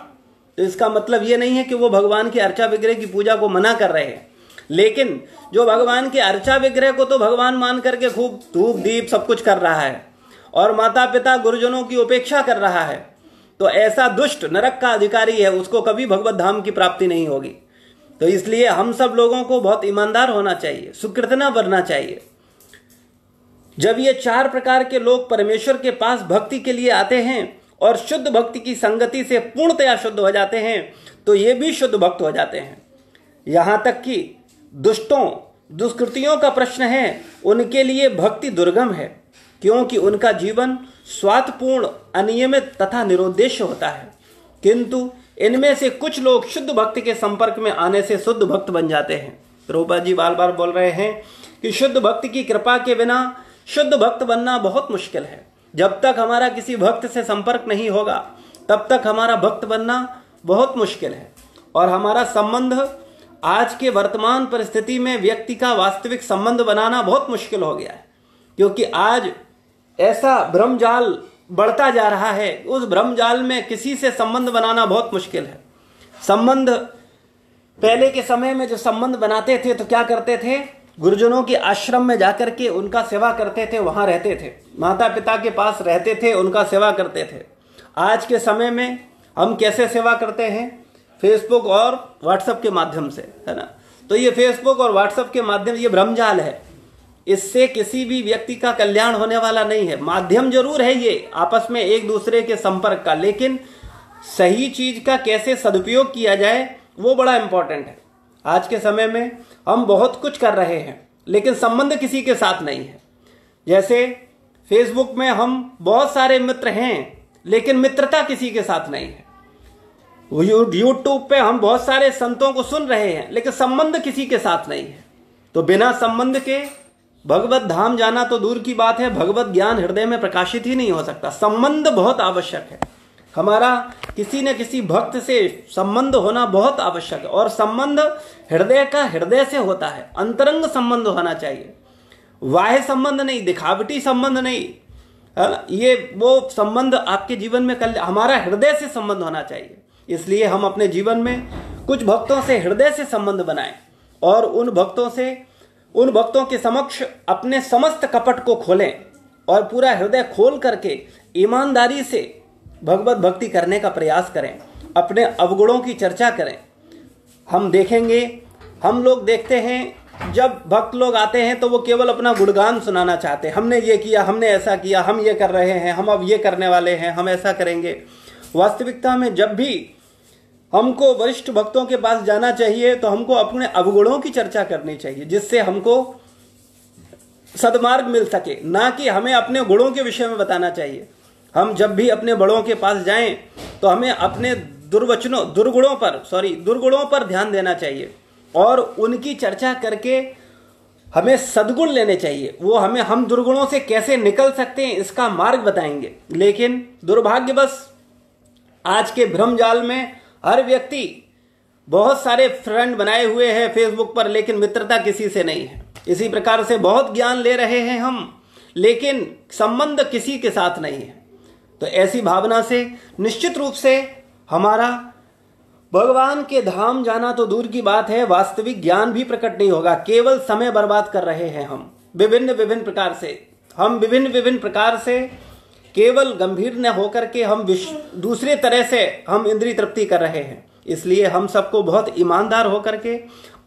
तो इसका मतलब ये नहीं है कि वो भगवान की अर्चा विग्रह की पूजा को मना कर रहे हैं। लेकिन जो भगवान के अर्चा विग्रह को तो भगवान मान करके खूब धूप, दीप सब कुछ कर रहा है और माता पिता गुरुजनों की उपेक्षा कर रहा है। तो ऐसा दुष्ट, नरक का अधिकारी है, उसको कभी भगवत धाम की प्राप्ति नहीं होगी। तो इसलिए हम सब लोगों को बहुत ईमानदार होना चाहिए, सुकृतना बनना चाहिए। जब ये चार प्रकार के लोग परमेश्वर के पास भक्ति के लिए आते हैं और शुद्ध भक्ति की संगति से पूर्णतया शुद्ध हो जाते हैं तो ये भी शुद्ध भक्त हो जाते हैं। यहाँ तक कि दुष्टों, दुष्कृतियों का प्रश्न है, उनके लिए भक्ति दुर्गम है, क्योंकि उनका जीवन स्वार्थपूर्ण, अनियमित तथा निरुद्देश्य होता है। किंतु इनमें से कुछ लोग शुद्ध भक्ति के संपर्क में आने से शुद्ध भक्त बन जाते हैं। प्रभुपा जी बार बार बोल रहे हैं कि शुद्ध भक्ति की कृपा के बिना शुद्ध भक्त बनना बहुत मुश्किल है। जब तक हमारा किसी भक्त से संपर्क नहीं होगा, तब तक हमारा भक्त बनना बहुत मुश्किल है। और हमारा संबंध आज के वर्तमान परिस्थिति में व्यक्ति का वास्तविक संबंध बनाना बहुत मुश्किल हो गया है। क्योंकि आज ऐसा भ्रमजाल बढ़ता जा रहा है, उस भ्रमजाल में किसी से संबंध बनाना बहुत मुश्किल है। संबंध, पहले के समय में जो संबंध बनाते थे तो क्या करते थे? गुरुजनों के आश्रम में जाकर के उनका सेवा करते थे, वहाँ रहते थे। माता पिता के पास रहते थे, उनका सेवा करते थे। आज के समय में हम कैसे सेवा करते हैं? फेसबुक और व्हाट्सएप के माध्यम से, है ना? तो ये फेसबुक और व्हाट्सएप के माध्यम ये भ्रमजाल है। इससे किसी भी व्यक्ति का कल्याण होने वाला नहीं है। माध्यम ज़रूर है ये, आपस में एक दूसरे के संपर्क का, लेकिन सही चीज़ का कैसे सदुपयोग किया जाए, वो बड़ा इंपॉर्टेंट है। आज के समय में हम बहुत कुछ कर रहे हैं, लेकिन संबंध किसी के साथ नहीं है। जैसे फेसबुक में हम बहुत सारे मित्र हैं, लेकिन मित्रता किसी के साथ नहीं है। यूट्यूब पे हम बहुत सारे संतों को सुन रहे हैं, लेकिन संबंध किसी के साथ नहीं है। तो बिना संबंध के भगवत धाम जाना तो दूर की बात है, भगवत ज्ञान हृदय में प्रकाशित ही नहीं हो सकता। संबंध बहुत आवश्यक है। हमारा किसी न किसी भक्त से संबंध होना बहुत आवश्यक है और संबंध हृदय का हृदय से होता है। अंतरंग संबंध होना चाहिए। वाह्य संबंध नहीं, दिखावटी संबंध नहीं। ये वो संबंध आपके जीवन में कल, हमारा हृदय से संबंध होना चाहिए। इसलिए हम अपने जीवन में कुछ भक्तों से हृदय से संबंध बनाएँ और उन भक्तों से उन भक्तों के समक्ष अपने समस्त कपट को खोलें और पूरा हृदय खोल करके ईमानदारी से भगवत भक्ति करने का प्रयास करें। अपने अवगुणों की चर्चा करें। हम देखेंगे, हम लोग देखते हैं, जब भक्त लोग आते हैं तो वो केवल अपना गुणगान सुनाना चाहते हैं। हमने ये किया, हमने ऐसा किया, हम ये कर रहे हैं, हम अब ये करने वाले हैं, हम ऐसा करेंगे। वास्तविकता में जब भी हमको वरिष्ठ भक्तों के पास जाना चाहिए तो हमको अपने अवगुणों की चर्चा करनी चाहिए, जिससे हमको सदमार्ग मिल सके। ना कि हमें अपने गुणों के विषय में बताना चाहिए। हम जब भी अपने बड़ों के पास जाएँ तो हमें अपने दुर्वचनों, दुर्गुणों पर सॉरी दुर्गुणों पर ध्यान देना चाहिए। और उनकी चर्चा करके हमें सदगुण लेने चाहिए। वो हमें, हम दुर्गुणों से कैसे निकल सकते हैं, इसका मार्ग बताएँगे। लेकिन दुर्भाग्य बस आज के भ्रम जाल में हर व्यक्ति बहुत सारे फ्रेंड बनाए हुए हैं फेसबुक पर, लेकिन मित्रता किसी से नहीं है। इसी प्रकार से बहुत ज्ञान ले रहे हैं हम, लेकिन संबंध किसी के साथ नहीं है। तो ऐसी भावना से, निश्चित रूप से हमारा भगवान के धाम जाना तो दूर की बात है, वास्तविक ज्ञान भी प्रकट नहीं होगा, केवल समय बर्बाद कर रहे हैं हम। विभिन्न विभिन्न प्रकार से। हम विभिन्न विभिन्न प्रकार से केवल गंभीर न होकर के हम विश्व दूसरे तरह से हम इंद्रिय तृप्ति कर रहे हैं। इसलिए हम सबको बहुत ईमानदार होकर के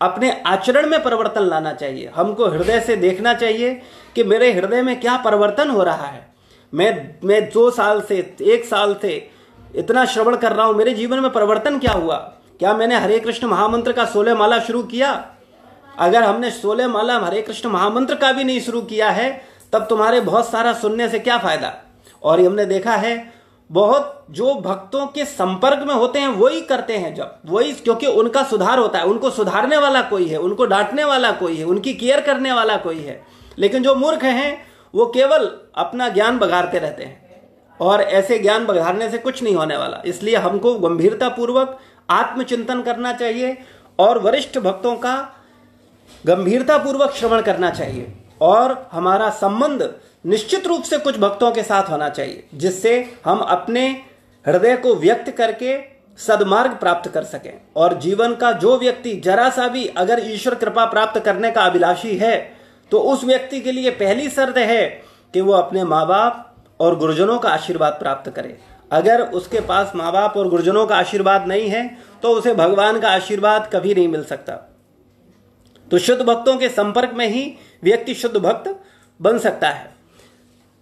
अपने आचरण में परिवर्तन लाना चाहिए। हमको हृदय से देखना चाहिए कि मेरे हृदय में क्या परिवर्तन हो रहा है। मैं मैं दो साल से, एक साल से इतना श्रवण कर रहा हूँ, मेरे जीवन में परिवर्तन क्या हुआ? क्या मैंने हरे कृष्ण महामंत्र का सोलह माला शुरू किया? अगर हमने सोलह माला हरे कृष्ण महामंत्र का भी नहीं शुरू किया है, तब तुम्हारे बहुत सारा सुनने से क्या फ़ायदा? और हमने देखा है, बहुत जो भक्तों के संपर्क में होते हैं, वही करते हैं जब, वही क्योंकि उनका सुधार होता है, उनको सुधारने वाला कोई है, उनको डांटने वाला कोई है, उनकी केयर करने वाला कोई है। लेकिन जो मूर्ख हैं, वो केवल अपना ज्ञान बघारते रहते हैं। और ऐसे ज्ञान बघारने से कुछ नहीं होने वाला। इसलिए हमको गंभीरतापूर्वक आत्मचिंतन करना चाहिए और वरिष्ठ भक्तों का गंभीरतापूर्वक श्रवण करना चाहिए। और हमारा संबंध निश्चित रूप से कुछ भक्तों के साथ होना चाहिए, जिससे हम अपने हृदय को व्यक्त करके सदमार्ग प्राप्त कर सकें। और जीवन का जो व्यक्ति जरा सा भी अगर ईश्वर कृपा प्राप्त करने का अभिलाषी है तो उस व्यक्ति के लिए पहली शर्त है कि वो अपने माँ बाप और गुरुजनों का आशीर्वाद प्राप्त करे। अगर उसके पास माँ बाप और गुरुजनों का आशीर्वाद नहीं है तो उसे भगवान का आशीर्वाद कभी नहीं मिल सकता। तो शुद्ध भक्तों के संपर्क में ही व्यक्ति शुद्ध भक्त बन सकता है।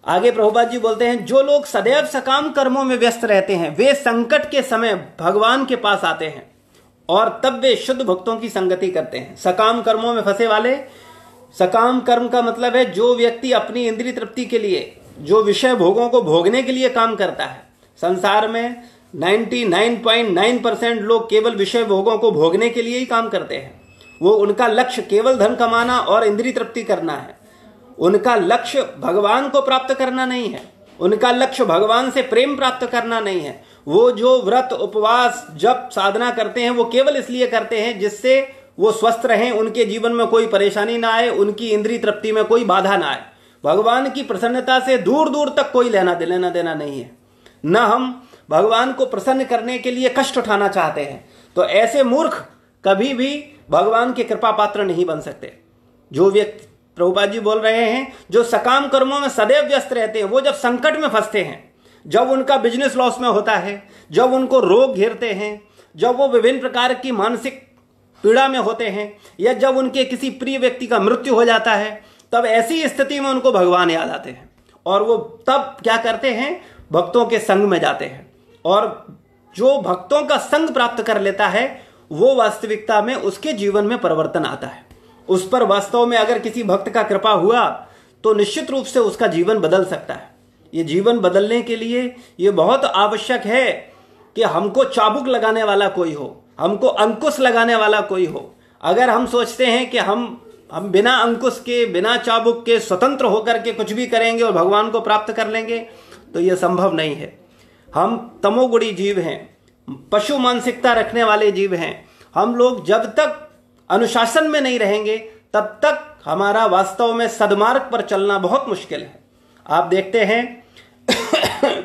आगे प्रभुपाद जी बोलते हैं, जो लोग सदैव सकाम कर्मों में व्यस्त रहते हैं, वे संकट के समय भगवान के पास आते हैं और तब वे शुद्ध भक्तों की संगति करते हैं। सकाम कर्मों में फंसे वाले, सकाम कर्म का मतलब है जो व्यक्ति अपनी इंद्रिय तृप्ति के लिए, जो विषय भोगों को भोगने के लिए काम करता है। संसार में 99.9 परसेंट लोग केवल विषय भोगों को भोगने के लिए ही काम करते हैं। वो उनका लक्ष्य केवल धन कमाना और इंद्रिय तृप्ति करना है। उनका लक्ष्य भगवान को प्राप्त करना नहीं है। उनका लक्ष्य भगवान से प्रेम प्राप्त करना नहीं है। वो जो व्रत, उपवास जब साधना करते हैं, वो केवल इसलिए करते हैं जिससे वो स्वस्थ रहें, उनके जीवन में कोई परेशानी ना आए, उनकी इंद्रिय तृप्ति में कोई बाधा ना आए। भगवान की प्रसन्नता से दूर दूर तक कोई लेना लेना देना नहीं है। न हम भगवान को प्रसन्न करने के लिए कष्ट उठाना चाहते हैं। तो ऐसे मूर्ख कभी भी भगवान के कृपा पात्र नहीं बन सकते। जो व्यक्ति प्रभुपाद जी बोल रहे हैं, जो सकाम कर्मों में सदैव व्यस्त रहते हैं, वो जब संकट में फंसते हैं, जब उनका बिज़नेस लॉस में होता है, जब उनको रोग घेरते हैं, जब वो विभिन्न प्रकार की मानसिक पीड़ा में होते हैं, या जब उनके किसी प्रिय व्यक्ति का मृत्यु हो जाता है, तब ऐसी स्थिति में उनको भगवान याद आते हैं। और वो तब क्या करते हैं? भक्तों के संग में जाते हैं। और जो भक्तों का संग प्राप्त कर लेता है, वो वास्तविकता में उसके जीवन में परिवर्तन आता है। उस पर वास्तव में अगर किसी भक्त का कृपा हुआ तो निश्चित रूप से उसका जीवन बदल सकता है। ये जीवन बदलने के लिए ये बहुत आवश्यक है कि हमको चाबुक लगाने वाला कोई हो, हमको अंकुश लगाने वाला कोई हो। अगर हम सोचते हैं कि हम हम बिना अंकुश के, बिना चाबुक के स्वतंत्र होकर के कुछ भी करेंगे और भगवान को प्राप्त कर लेंगे तो यह संभव नहीं है। हम तमोगुड़ी जीव हैं, पशु मानसिकता रखने वाले जीव हैं। हम लोग जब तक अनुशासन में नहीं रहेंगे, तब तक हमारा वास्तव में सदमार्ग पर चलना बहुत मुश्किल है। आप देखते हैं,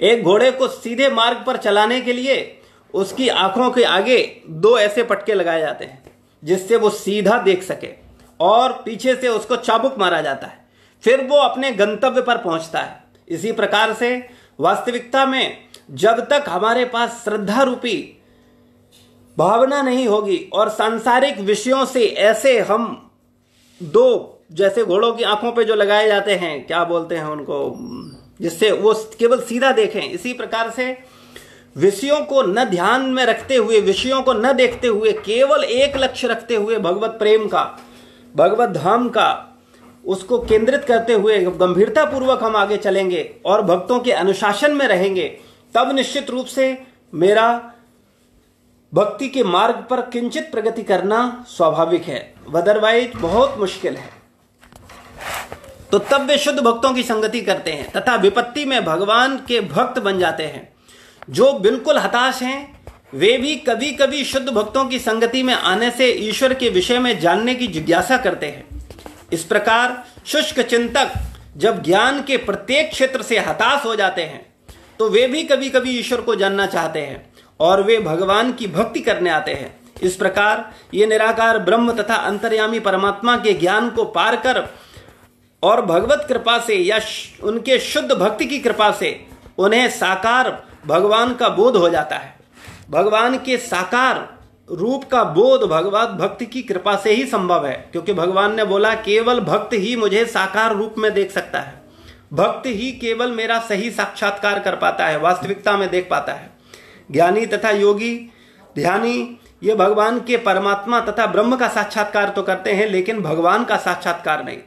एक घोड़े को सीधे मार्ग पर चलाने के लिए उसकी आँखों के आगे दो ऐसे पटके लगाए जाते हैं, जिससे वो सीधा देख सके और पीछे से उसको चाबुक मारा जाता है। फिर वो अपने गंतव्य पर पहुँचता है। इसी प्रकार से वास्तविकता में जब तक हमारे पास श्रद्धा रूपी भावना नहीं होगी और सांसारिक विषयों से ऐसे हम दो जैसे घोड़ों की आँखों पे जो लगाए जाते हैं, क्या बोलते हैं उनको, जिससे वो केवल सीधा देखें। इसी प्रकार से विषयों को न ध्यान में रखते हुए, विषयों को न देखते हुए, केवल एक लक्ष्य रखते हुए भगवत प्रेम का, भगवत धाम का, उसको केंद्रित करते हुए गंभीरता पूर्वक हम आगे चलेंगे और भक्तों के अनुशासन में रहेंगे। तब निश्चित रूप से मेरा भक्ति के मार्ग पर किंचित प्रगति करना स्वाभाविक है अदरवाइज़ बहुत मुश्किल है। तो तब वे शुद्ध भक्तों की संगति करते हैं, तथा विपत्ति में भगवान के भक्त बन जाते हैं। जो बिल्कुल हताश हैं, वे भी कभी कभी शुद्ध भक्तों की संगति में आने से ईश्वर के विषय में जानने की जिज्ञासा करते हैं। इस प्रकार शुष्क चिंतक जब ज्ञान के प्रत्येक क्षेत्र से हताश हो जाते हैं तो वे भी कभी कभी ईश्वर को जानना चाहते हैं। और वे भगवान की भक्ति करने आते हैं। इस प्रकार ये निराकार ब्रह्म तथा अंतर्यामी परमात्मा के ज्ञान को पार कर और भगवत कृपा से या उनके शुद्ध भक्ति की कृपा से उन्हें साकार भगवान का बोध हो जाता है। भगवान के साकार रूप का बोध भगवत भक्ति की कृपा से ही संभव है, क्योंकि भगवान ने बोला, केवल भक्त ही मुझे साकार रूप में देख सकता है। भक्त ही केवल मेरा सही साक्षात्कार कर पाता है, वास्तविकता में देख पाता है। ज्ञानी तथा योगी, ध्यानी, ये भगवान के परमात्मा तथा ब्रह्म का साक्षात्कार तो करते हैं, लेकिन भगवान का साक्षात्कार नहीं।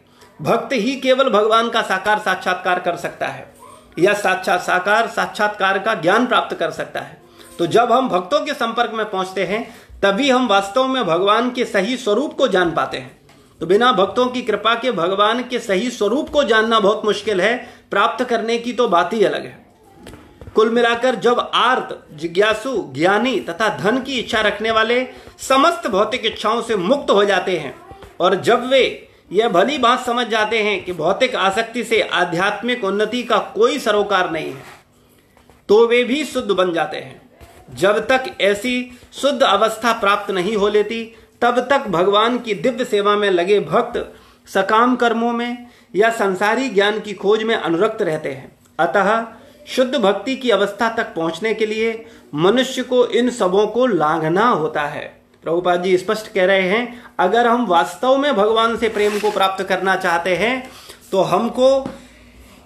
भक्त ही केवल भगवान का साकार साक्षात्कार कर सकता है, या साक्षात साकार साक्षात्कार का ज्ञान प्राप्त कर सकता है। तो जब हम भक्तों के संपर्क में पहुँचते हैं, तभी हम वास्तव में भगवान के सही स्वरूप को जान पाते हैं। तो बिना भक्तों की कृपा के भगवान के सही स्वरूप को जानना बहुत मुश्किल है, प्राप्त करने की तो बात ही अलग है। कुल मिलाकर जब आर्त, जिज्ञासु, ज्ञानी तथा धन की इच्छा रखने वाले समस्त भौतिक इच्छाओं से मुक्त हो जाते हैं और जब वे यह भली बात समझ जाते हैं कि भौतिक आसक्ति से आध्यात्मिक उन्नति का कोई सरोकार नहीं है तो वे भी शुद्ध बन जाते हैं। जब तक ऐसी शुद्ध अवस्था प्राप्त नहीं हो लेती, तब तक भगवान की दिव्य सेवा में लगे भक्त सकाम कर्मों में या संसारी ज्ञान की खोज में अनुरक्त रहते हैं। अतः शुद्ध भक्ति की अवस्था तक पहुँचने के लिए मनुष्य को इन सबों को लांघना होता है। प्रभुपाद जी स्पष्ट कह रहे हैं, अगर हम वास्तव में भगवान से प्रेम को प्राप्त करना चाहते हैं तो हमको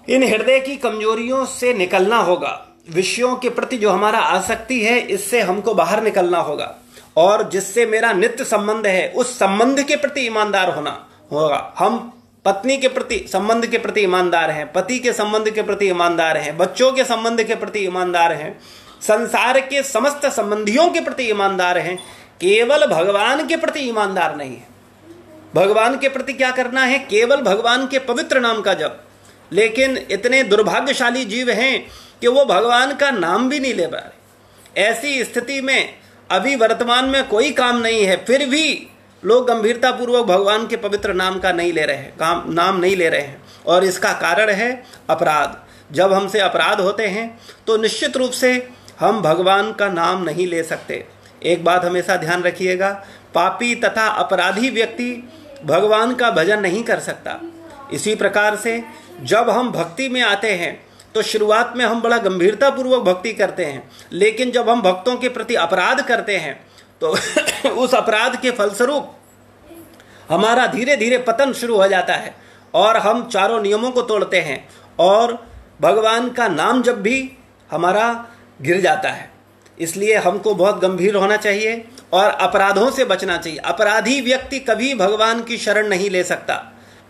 इन हृदय की कमजोरियों से निकलना होगा। विषयों के प्रति जो हमारा आसक्ति है, इससे हमको बाहर निकलना होगा। और जिससे मेरा नित्य संबंध है, उस संबंध के प्रति ईमानदार होना होगा। हम पत्नी के प्रति संबंध के प्रति ईमानदार हैं, पति के संबंध के प्रति ईमानदार हैं, बच्चों के संबंध के प्रति ईमानदार हैं, संसार के समस्त संबंधियों के प्रति ईमानदार हैं, केवल भगवान के प्रति ईमानदार नहीं है। भगवान के प्रति क्या करना है? केवल भगवान के पवित्र नाम का जप। लेकिन इतने दुर्भाग्यशाली जीव हैं कि वो भगवान का नाम भी नहीं ले पा रहे। ऐसी स्थिति में अभी वर्तमान में कोई काम नहीं है, फिर भी लोग गंभीरता पूर्वक भगवान के पवित्र नाम का नहीं ले रहे हैं, काम, नाम नहीं ले रहे हैं। और इसका कारण है अपराध। जब हमसे अपराध होते हैं तो निश्चित रूप से हम भगवान का नाम नहीं ले सकते। एक बात हमेशा ध्यान रखिएगा, पापी तथा अपराधी व्यक्ति भगवान का भजन नहीं कर सकता। इसी प्रकार से जब हम भक्ति में आते हैं तो शुरुआत में हम बड़ा गंभीरतापूर्वक भक्ति करते हैं। लेकिन जब हम भक्तों के प्रति अपराध करते हैं तो उस अपराध के फलस्वरूप हमारा धीरे धीरे पतन शुरू हो जाता है और हम चारों नियमों को तोड़ते हैं और भगवान का नाम जब भी हमारा गिर जाता है। इसलिए हमको बहुत गंभीर होना चाहिए और अपराधों से बचना चाहिए। अपराधी व्यक्ति कभी भगवान की शरण नहीं ले सकता।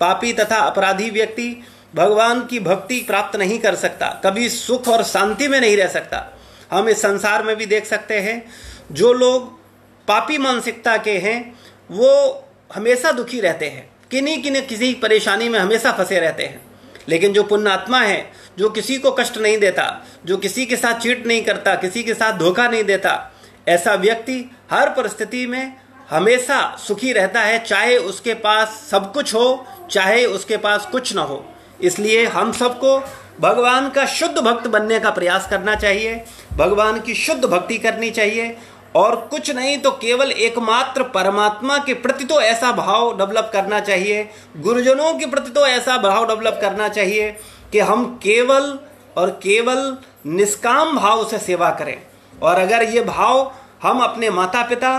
पापी तथा अपराधी व्यक्ति भगवान की भक्ति प्राप्त नहीं कर सकता। कभी सुख और शांति में नहीं रह सकता। हम इस संसार में भी देख सकते हैं, जो लोग पापी मानसिकता के हैं, वो हमेशा दुखी रहते हैं। किन्हीं किन्हीं किसी परेशानी में हमेशा फंसे रहते हैं। लेकिन जो पुण्यात्मा है, जो किसी को कष्ट नहीं देता, जो किसी के साथ चीट नहीं करता, किसी के साथ धोखा नहीं देता, ऐसा व्यक्ति हर परिस्थिति में हमेशा सुखी रहता है, चाहे उसके पास सब कुछ हो, चाहे उसके पास कुछ ना हो। इसलिए हम सबको भगवान का शुद्ध भक्त बनने का प्रयास करना चाहिए, भगवान की शुद्ध भक्ति करनी चाहिए और कुछ नहीं तो केवल एकमात्र परमात्मा के प्रति तो ऐसा भाव डेवलप करना चाहिए। गुरुजनों के प्रति तो ऐसा भाव डेवलप करना चाहिए कि हम केवल और केवल निष्काम भाव से सेवा करें। और अगर ये भाव हम अपने माता पिता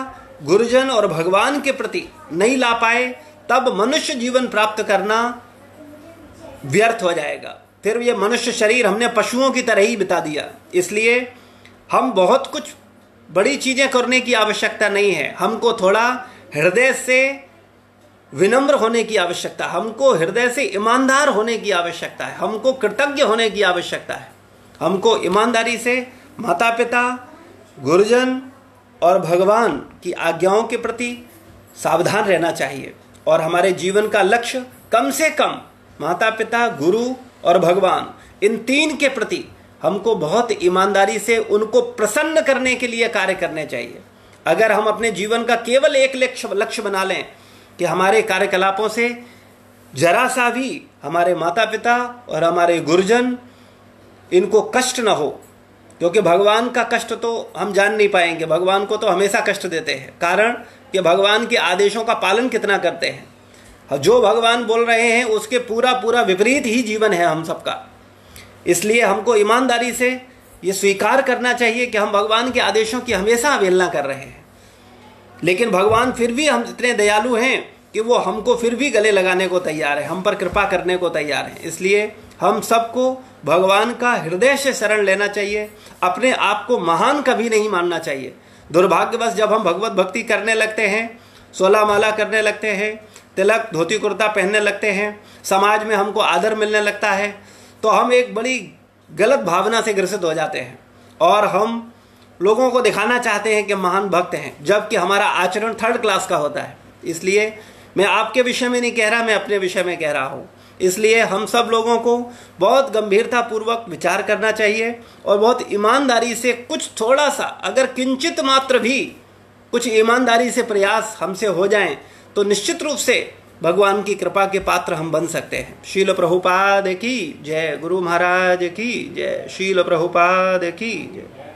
गुरुजन और भगवान के प्रति नहीं ला पाए, तब मनुष्य जीवन प्राप्त करना व्यर्थ हो जाएगा। फिर ये मनुष्य शरीर हमने पशुओं की तरह ही बिता दिया। इसलिए हम बहुत कुछ बड़ी चीज़ें करने की आवश्यकता नहीं है। हमको थोड़ा हृदय से विनम्र होने की आवश्यकता हमको हृदय से ईमानदार होने की आवश्यकता है। हमको कृतज्ञ होने की आवश्यकता है। हमको ईमानदारी से माता पिता गुरुजन और भगवान की आज्ञाओं के प्रति सावधान रहना चाहिए। और हमारे जीवन का लक्ष्य कम से कम माता पिता गुरु और भगवान इन तीन के प्रति हमको बहुत ईमानदारी से उनको प्रसन्न करने के लिए कार्य करने चाहिए। अगर हम अपने जीवन का केवल एक लक्ष्य लक्ष्य बना लें, कि हमारे कार्यकलापों से जरा सा भी हमारे माता पिता और हमारे गुरुजन इनको कष्ट न हो, क्योंकि भगवान का कष्ट तो हम जान नहीं पाएँगे। भगवान को तो हमेशा कष्ट देते हैं। कारण कि भगवान के आदेशों का पालन कितना करते हैं। जो भगवान बोल रहे हैं, उसके पूरा पूरा विपरीत ही जीवन है हम सबका। इसलिए हमको ईमानदारी से ये स्वीकार करना चाहिए कि हम भगवान के आदेशों की हमेशा अवेलना कर रहे हैं। लेकिन भगवान फिर भी हम इतने दयालु हैं कि वो हमको फिर भी गले लगाने को तैयार है, हम पर कृपा करने को तैयार है। इसलिए हम सबको भगवान का हृदय से शरण लेना चाहिए, अपने आप को महान कभी नहीं मानना चाहिए। दुर्भाग्यवश जब हम भगवत भक्ति करने लगते हैं सोलह माला करने लगते हैं, तिलक, धोती कुर्ता पहनने लगते हैं, समाज में हमको आदर मिलने लगता है तो हम एक बड़ी गलत भावना से ग्रसित हो जाते हैं। और हम लोगों को दिखाना चाहते हैं कि महान भक्त हैं, जबकि हमारा आचरण थर्ड क्लास का होता है। इसलिए मैं आपके विषय में नहीं कह रहा, मैं अपने विषय में कह रहा हूँ। इसलिए हम सब लोगों को बहुत गंभीरता पूर्वक विचार करना चाहिए और बहुत ईमानदारी से कुछ थोड़ा सा, अगर किंचित मात्र भी कुछ ईमानदारी से प्रयास हमसे हो जाएँ तो निश्चित रूप से भगवान की कृपा के पात्र हम बन सकते हैं। शील प्रभुपाद की जय, गुरु महाराज की जय, शील प्रभुपाद की जय।